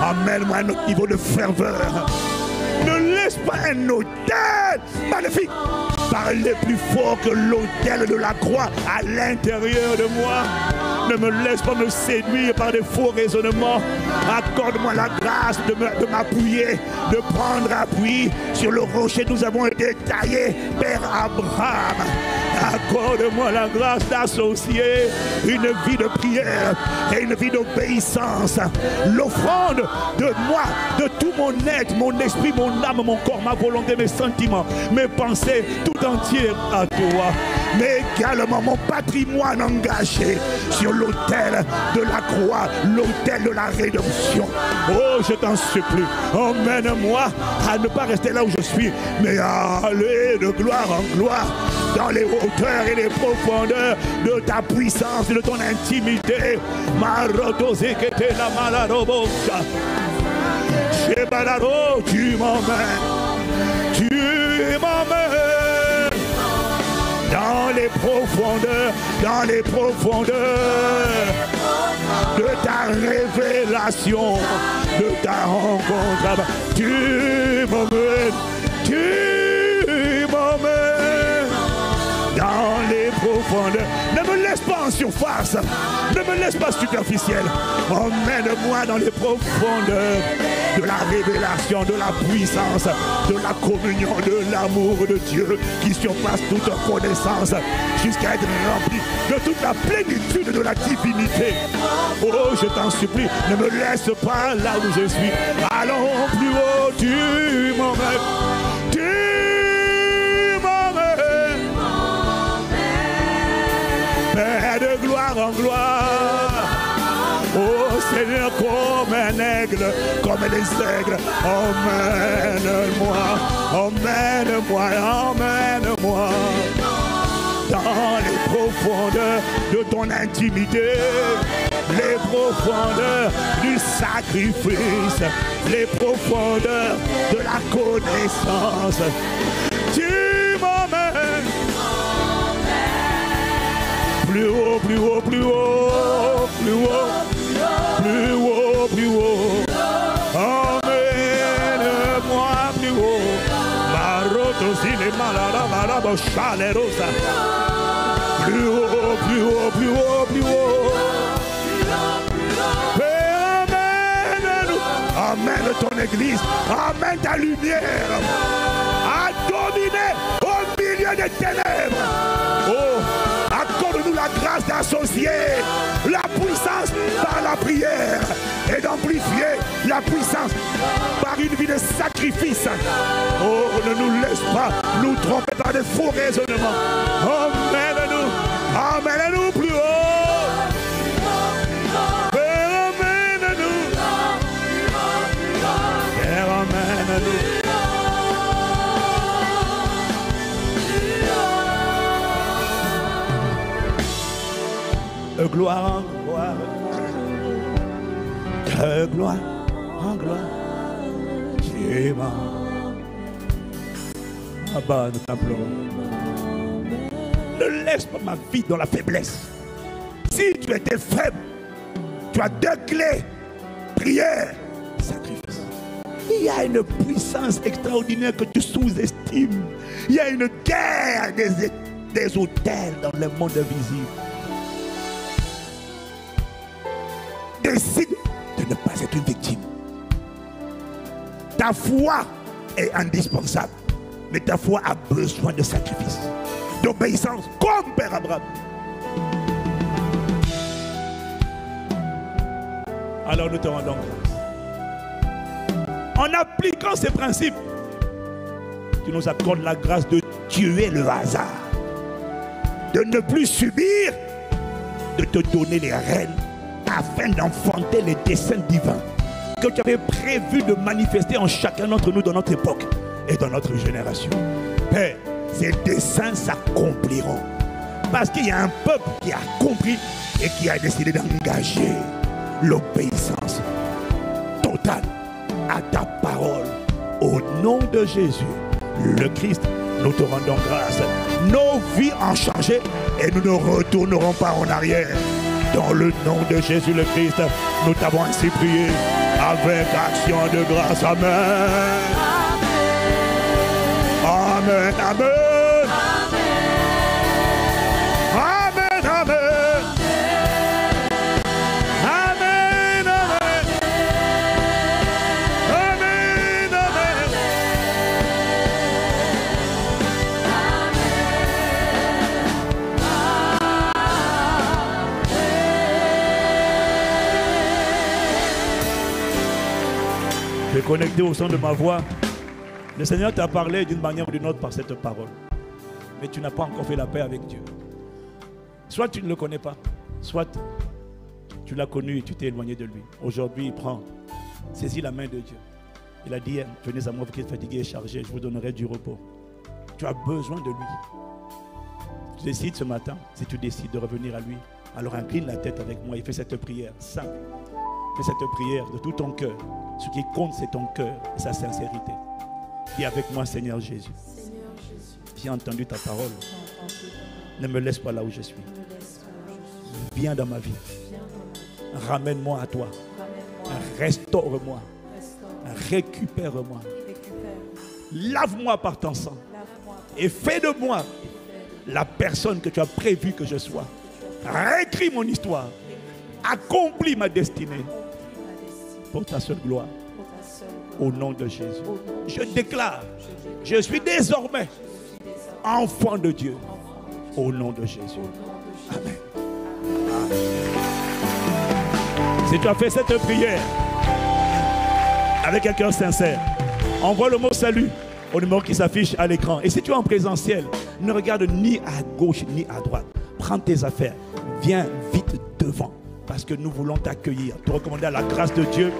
Speaker 1: Amène-moi à notre niveau de ferveur. Ne laisse pas un hôtel magnifique parler plus fort que l'hôtel de la croix à l'intérieur de moi. Ne me laisse pas me séduire par des faux raisonnements. Accorde-moi la grâce de m'appuyer, de, prendre appui sur le rocher. Nous avons été taillés, Père Abraham. Accorde-moi la grâce d'associer une vie de prière et une vie d'obéissance. L'offrande de moi, de tout mon être, mon esprit, mon âme, mon corps, ma volonté, mes sentiments, mes pensées, tout entier à toi. Mais également mon patrimoine engagé sur l'autel de la croix, l'autel de la rédemption. Oh, je t'en supplie, emmène-moi à ne pas rester là où je suis, mais à aller de gloire en gloire dans les hauteurs et les profondeurs de ta puissance de ton intimité. Tu m'emmènes, tu m'emmènes dans les profondeurs, dans les profondeurs de ta révélation, de ta rencontre. Tu m'emmènes, tu dans les profondeurs pas en surface. Ne me laisse pas superficiel. Emmène-moi dans les profondeurs de la révélation, de la puissance, de la communion, de l'amour de Dieu qui surpasse toute connaissance jusqu'à être rempli de toute la plénitude de la divinité. Oh, je t'en supplie, ne me laisse pas là où je suis. Allons plus haut, tu m'emmènes. En gloire. Oh Seigneur, comme un aigle, comme les aigles, emmène-moi, emmène-moi, emmène-moi dans les profondeurs de ton intimité, les profondeurs du sacrifice, les profondeurs de la connaissance. Plus haut, plus haut, plus haut, plus haut, plus haut, plus haut. Emmène-moi plus haut. Maroto si les malades, chalerosa. Plus haut, plus haut, plus haut, plus haut. Amène ton église. Amène ta lumière. À dominer au milieu des ténèbres. Oh grâce d'associer la puissance par la prière et d'amplifier la puissance par une vie de sacrifice. Oh, ne nous laisse pas nous tromper par de faux raisonnements. Emmène-nous, emmène-nous de gloire en gloire, de gloire en gloire, tu m'as. Abba, nous t'implorons. Ne laisse pas ma vie dans la faiblesse. Si tu étais faible, tu as deux clés prière, sacrifice. Il y a une puissance extraordinaire que tu sous-estimes. Il y a une guerre des, des hôtels dans le monde invisible. Décide de ne pas être une victime. Ta foi est indispensable, mais ta foi a besoin de sacrifice, d'obéissance, comme Père Abraham. Alors nous te rendons grâce. En appliquant ces principes, tu nous accordes la grâce de tuer le hasard, de ne plus subir, de te donner les rênes afin d'enfanter les desseins divins que tu avais prévu de manifester en chacun d'entre nous dans notre époque et dans notre génération. Père, ces desseins s'accompliront. Parce qu'il y a un peuple qui a compris et qui a décidé d'engager l'obéissance totale à ta parole. Au nom de Jésus, le Christ, nous te rendons grâce. Nos vies ont changé et nous ne retournerons pas en arrière. Dans le nom de Jésus le Christ, Nous t'avons ainsi prié avec action de grâce. Amen. Amen. Amen. Connecté au son de ma voix, le Seigneur t'a parlé d'une manière ou d'une autre par cette parole. Mais tu n'as pas encore fait la paix avec Dieu. Soit tu ne le connais pas, soit tu l'as connu et tu t'es éloigné de lui. Aujourd'hui, il prend, saisit la main de Dieu. Il a dit, venez à moi, vous qui êtes fatigué et chargé, je vous donnerai du repos. Tu as besoin de lui. Tu décides ce matin, si tu décides de revenir à lui, alors incline la tête avec moi et fais cette prière simple. Fais cette prière de tout ton cœur. Ce qui compte, c'est ton cœur et sa sincérité. Dis avec moi, Seigneur Jésus. J'ai entendu ta parole. Ne me laisse pas là où je suis. Viens dans ma vie. Ramène-moi à toi. Restaure-moi. Récupère-moi. Lave-moi par ton sang. Et fais de moi la personne que tu as prévu que je sois. Réécris mon histoire. Accomplis ma destinée pour ta seule gloire. Au nom de Jésus. Je déclare, je suis désormais enfant de Dieu. Au nom de Jésus. Amen. Si tu as fait cette prière avec un cœur sincère, envoie le mot salut au numéro qui s'affiche à l'écran. Et si tu es en présentiel, ne regarde ni à gauche ni à droite. Prends tes affaires. Viens vite devant parce que nous voulons t'accueillir, te recommander à la grâce de Dieu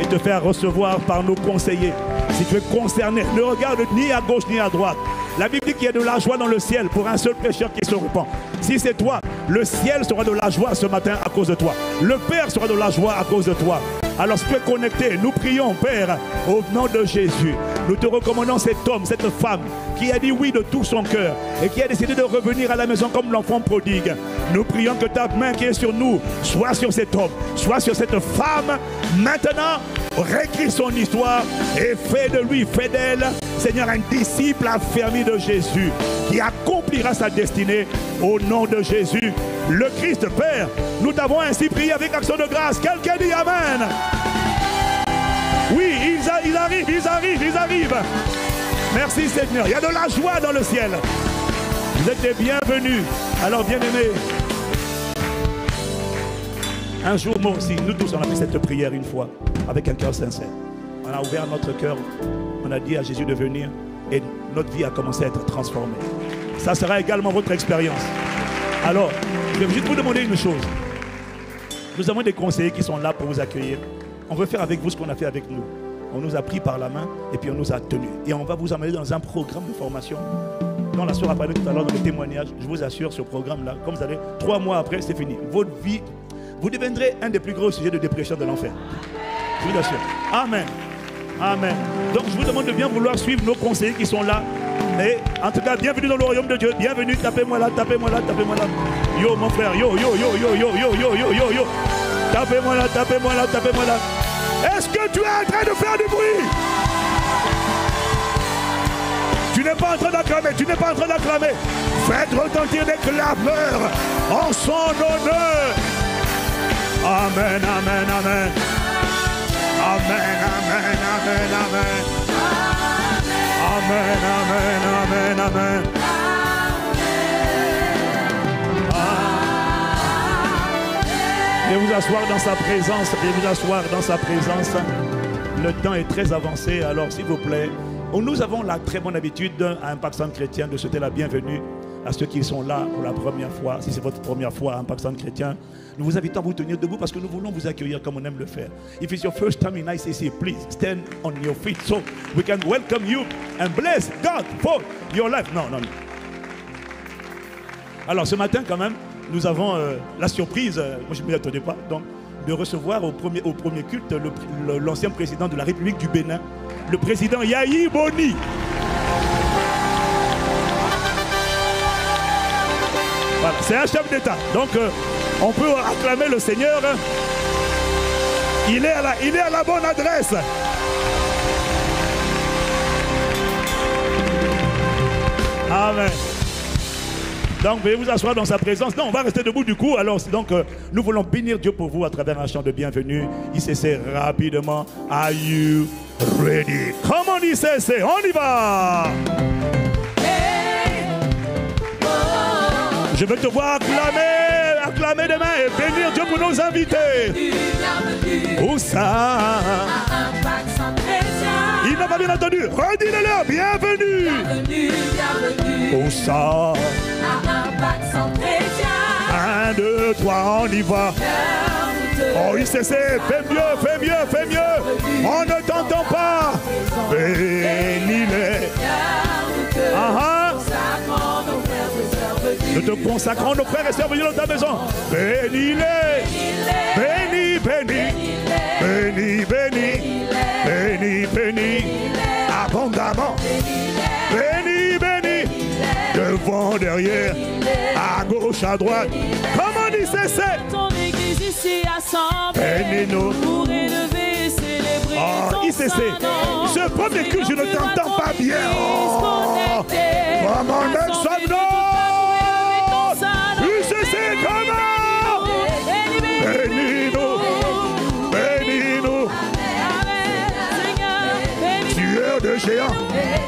Speaker 1: et te faire recevoir par nos conseillers. Si tu es concerné, ne regarde ni à gauche ni à droite. La Bible dit qu'il y a de la joie dans le ciel pour un seul pécheur qui se repent. Si c'est toi, le ciel sera de la joie ce matin à cause de toi. Le Père sera de la joie à cause de toi. Alors si tu es connecté, nous prions, Père, au nom de Jésus. Nous te recommandons cet homme, cette femme qui a dit oui de tout son cœur et qui a décidé de revenir à la maison comme l'enfant prodigue. Nous prions que ta main qui est sur nous soit sur cet homme, soit sur cette femme. Maintenant, réécris son histoire et fais de lui, fais d'elle, Seigneur, un disciple affermi de Jésus qui accomplira sa destinée au nom de Jésus. Le Christ Père, nous t'avons ainsi prié avec action de grâce. Quelqu'un dit Amen. Oui, ils, arrivent, ils arrivent, ils arrivent. Merci Seigneur. Il y a de la joie dans le ciel. Vous êtes bienvenus. Alors, bien-aimés, un jour, moi aussi, nous tous, on a fait cette prière une fois avec un cœur sincère. On a ouvert notre cœur, on a dit à Jésus de venir et notre vie a commencé à être transformée. Ça sera également votre expérience. Alors, je vais juste vous demander une chose. Nous avons des conseillers qui sont là pour vous accueillir. On veut faire avec vous ce qu'on a fait avec nous. On nous a pris par la main et puis on nous a tenus. Et on va vous amener dans un programme de formation dont la soeur a parlé tout à l'heure dans le témoignage. Je vous assure, ce programme-là, comme vous savez, trois mois après, c'est fini. Votre vie, vous deviendrez un des plus gros sujets de dépression de l'enfer. Je vous assure. Amen. Amen. Donc je vous demande de bien vouloir suivre nos conseillers qui sont là. En tout cas, bienvenue dans le royaume de Dieu. Bienvenue, tapez-moi là, tapez-moi là, tapez-moi là. Yo mon frère, yo, yo, yo, yo, yo, yo, yo, yo, yo, yo. Tapez-moi là, tapez-moi là, tapez-moi là. Est-ce que tu es en train de faire du bruit? Tu n'es pas en train d'acclamer, tu n'es pas en train d'acclamer. Faites retentir des clameurs en son honneur. Amen, amen, amen. Amen, amen, amen, amen. Amen, amen, amen, amen. Et vous asseoir dans sa présence, et vous asseoir dans sa présence. Le temps est très avancé, alors s'il vous plaît, nous avons la très bonne habitude à Impact Centre Chrétien de souhaiter la bienvenue à ceux qui sont là pour la première fois. Si c'est votre première fois à Impact Centre Chrétien, nous vous invitons à vous tenir debout parce que nous voulons vous accueillir comme on aime le faire. If it's your first time in ICC, please stand on your feet so we can welcome you and bless God for your life. Non, non, non. Alors ce matin quand même, nous avons euh, la surprise, euh, moi je ne m'y attendais pas, donc de recevoir au premier, au premier culte l'ancien président de la République du Bénin, le président Yahi Boni. Voilà, c'est un chef d'État. Donc, euh, on peut acclamer le Seigneur. Il est à la, il est à la bonne adresse. Amen. Donc, veuillez vous asseoir dans sa présence. Non, on va rester debout du coup. Alors, donc, euh, nous voulons bénir Dieu pour vous à travers un chant de bienvenue. ICC rapidement. Are you ready? Come on, ICC, on y va. Je veux te voir acclamer, acclamer demain et bénir Dieu pour nos invités. Où ça? Il n'a pas bien entendu. Redis-le-leur. Bienvenue. Où ça? Un, deux, trois, on y va. Oh, ICC, fais mieux, fais mieux, fais mieux. On ne t'entend pas. Bénis-les. Ah, ah. Nous te consacrons nos frères et sœurs venus dans ta maison. Bénis-les. Bénis, bénis. Bénis, bénis. Bénis, bénis. Abondamment. Bénis, bénis. Devant, derrière. À gauche, à droite. Comment dit c'est
Speaker 2: Ton église ici assemblée.
Speaker 1: Bénis-nous.
Speaker 2: Pour élever et célébrer.
Speaker 1: Oh, ICC, ce premier culte, je ne t'entends pas bien. Oh, comment
Speaker 2: Assemblée
Speaker 1: est-ce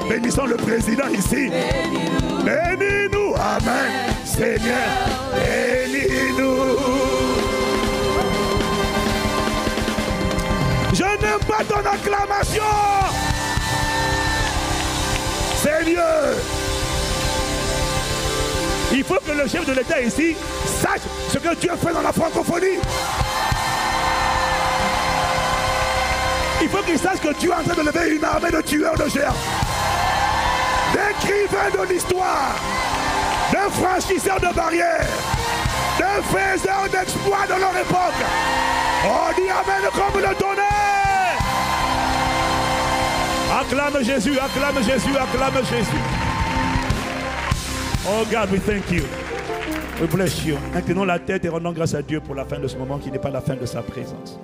Speaker 1: Bénissons le président ici. Bénis-nous. Amen. Seigneur, bénis-nous. Je n'aime pas ton acclamation. Seigneur. Il faut que le chef de l'État ici sache ce que Dieu fait dans la francophonie. Il faut qu'il sache que Dieu est en train de lever une armée de tueurs de géants. D'écrivains de l'histoire. De franchisseurs de barrières. De d'exploits de leur époque. On dit Amen comme le tonnerre. Acclame Jésus, acclame Jésus, acclame Jésus. Oh God, we thank you. We bless you. Inclinons la tête et rendons grâce à Dieu pour la fin de ce moment qui n'est pas la fin de sa présence.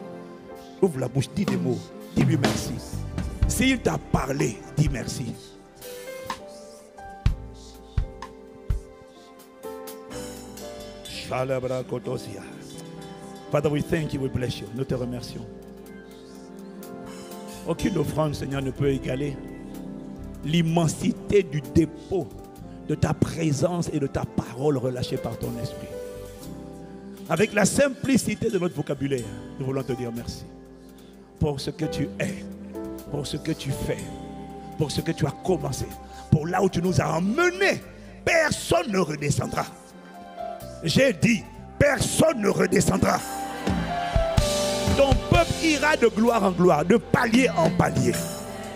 Speaker 1: Ouvre la bouche, dis des mots, dis-lui merci. S'il t'a parlé, dis merci. Father, we thank you, we bless you. Nous te remercions. Aucune offrande, Seigneur, ne peut égaler l'immensité du dépôt de ta présence et de ta parole relâchée par ton esprit. Avec la simplicité de notre vocabulaire, nous voulons te dire merci pour ce que tu es, pour ce que tu fais, pour ce que tu as commencé, pour là où tu nous as emmenés. Personne ne redescendra. J'ai dit, personne ne redescendra. Ton peuple ira de gloire en gloire, de palier en palier.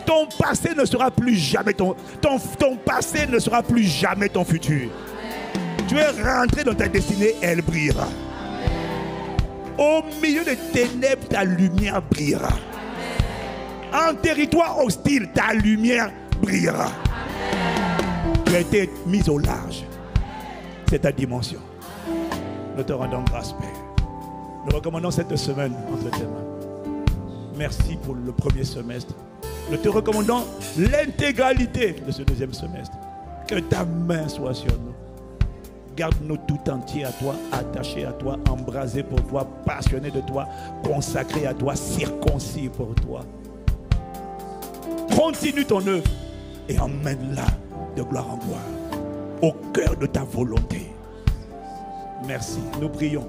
Speaker 1: Ton passé ne sera plus jamais ton, ton, ton passé ne sera plus jamais ton futur. Tu es rentré dans ta destinée, elle brillera. Au milieu des ténèbres, ta lumière brillera. En territoire hostile, ta lumière brillera. Tu as été mis au large. C'est ta dimension. Nous te rendons grâce, Père. Nous recommandons cette semaine entre tes mains. Merci pour le premier semestre. Nous te recommandons l'intégralité de ce deuxième semestre. Que ta main soit sur nous. Garde-nous tout entiers à toi, attachés à toi, embrasés pour toi, passionnés de toi, consacrés à toi, circoncis pour toi. Continue ton œuvre et emmène-la de gloire en gloire, au cœur de ta volonté. Merci. Nous prions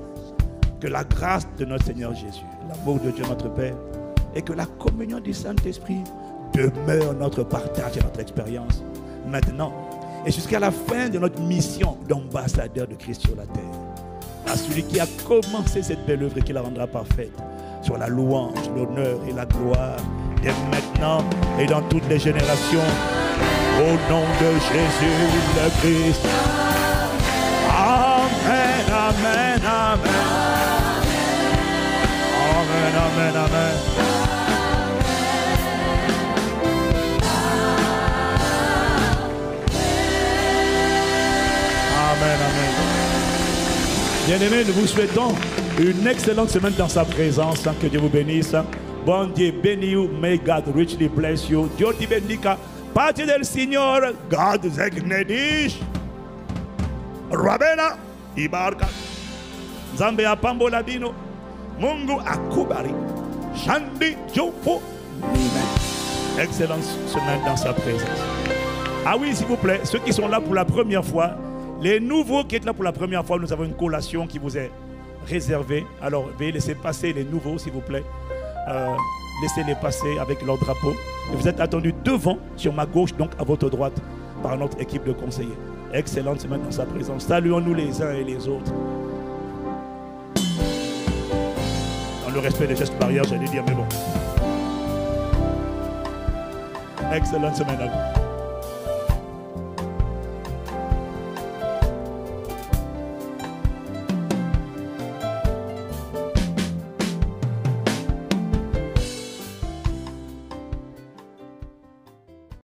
Speaker 1: que la grâce de notre Seigneur Jésus, l'amour de Dieu notre Père, et que la communion du Saint-Esprit demeure notre partage et notre expérience maintenant et jusqu'à la fin de notre mission d'ambassadeur de Christ sur la terre. À celui qui a commencé cette belle œuvre et qui la rendra parfaite, sur la louange, l'honneur et la gloire, dès maintenant et dans toutes les générations, au nom de Jésus le Christ. Amen, amen, amen. Amen, amen, amen. Amen. Bien-aimés, nous vous souhaitons une excellente semaine dans sa présence. Que Dieu vous bénisse. Bon Dieu béni vous. May God richly bless you. Dieu te bendiga. Pate del Signore. God segne. Rabena ibarka. Nzambe apambola bino. Mungu akubari. Shandi jofu. Amen. Excellente semaine dans sa présence. Ah oui, s'il vous plaît, ceux qui sont là pour la première fois, les nouveaux qui êtes là pour la première fois, nous avons une collation qui vous est réservée. Alors, veuillez laisser passer les nouveaux, s'il vous plaît. Euh, Laissez-les passer avec leur drapeau. Vous êtes attendus devant, sur ma gauche, donc à votre droite, par notre équipe de conseillers. Excellente semaine dans sa présence. Saluons-nous les uns et les autres. Dans le respect des gestes barrières, j'allais dire, mais bon. Excellente semaine à vous.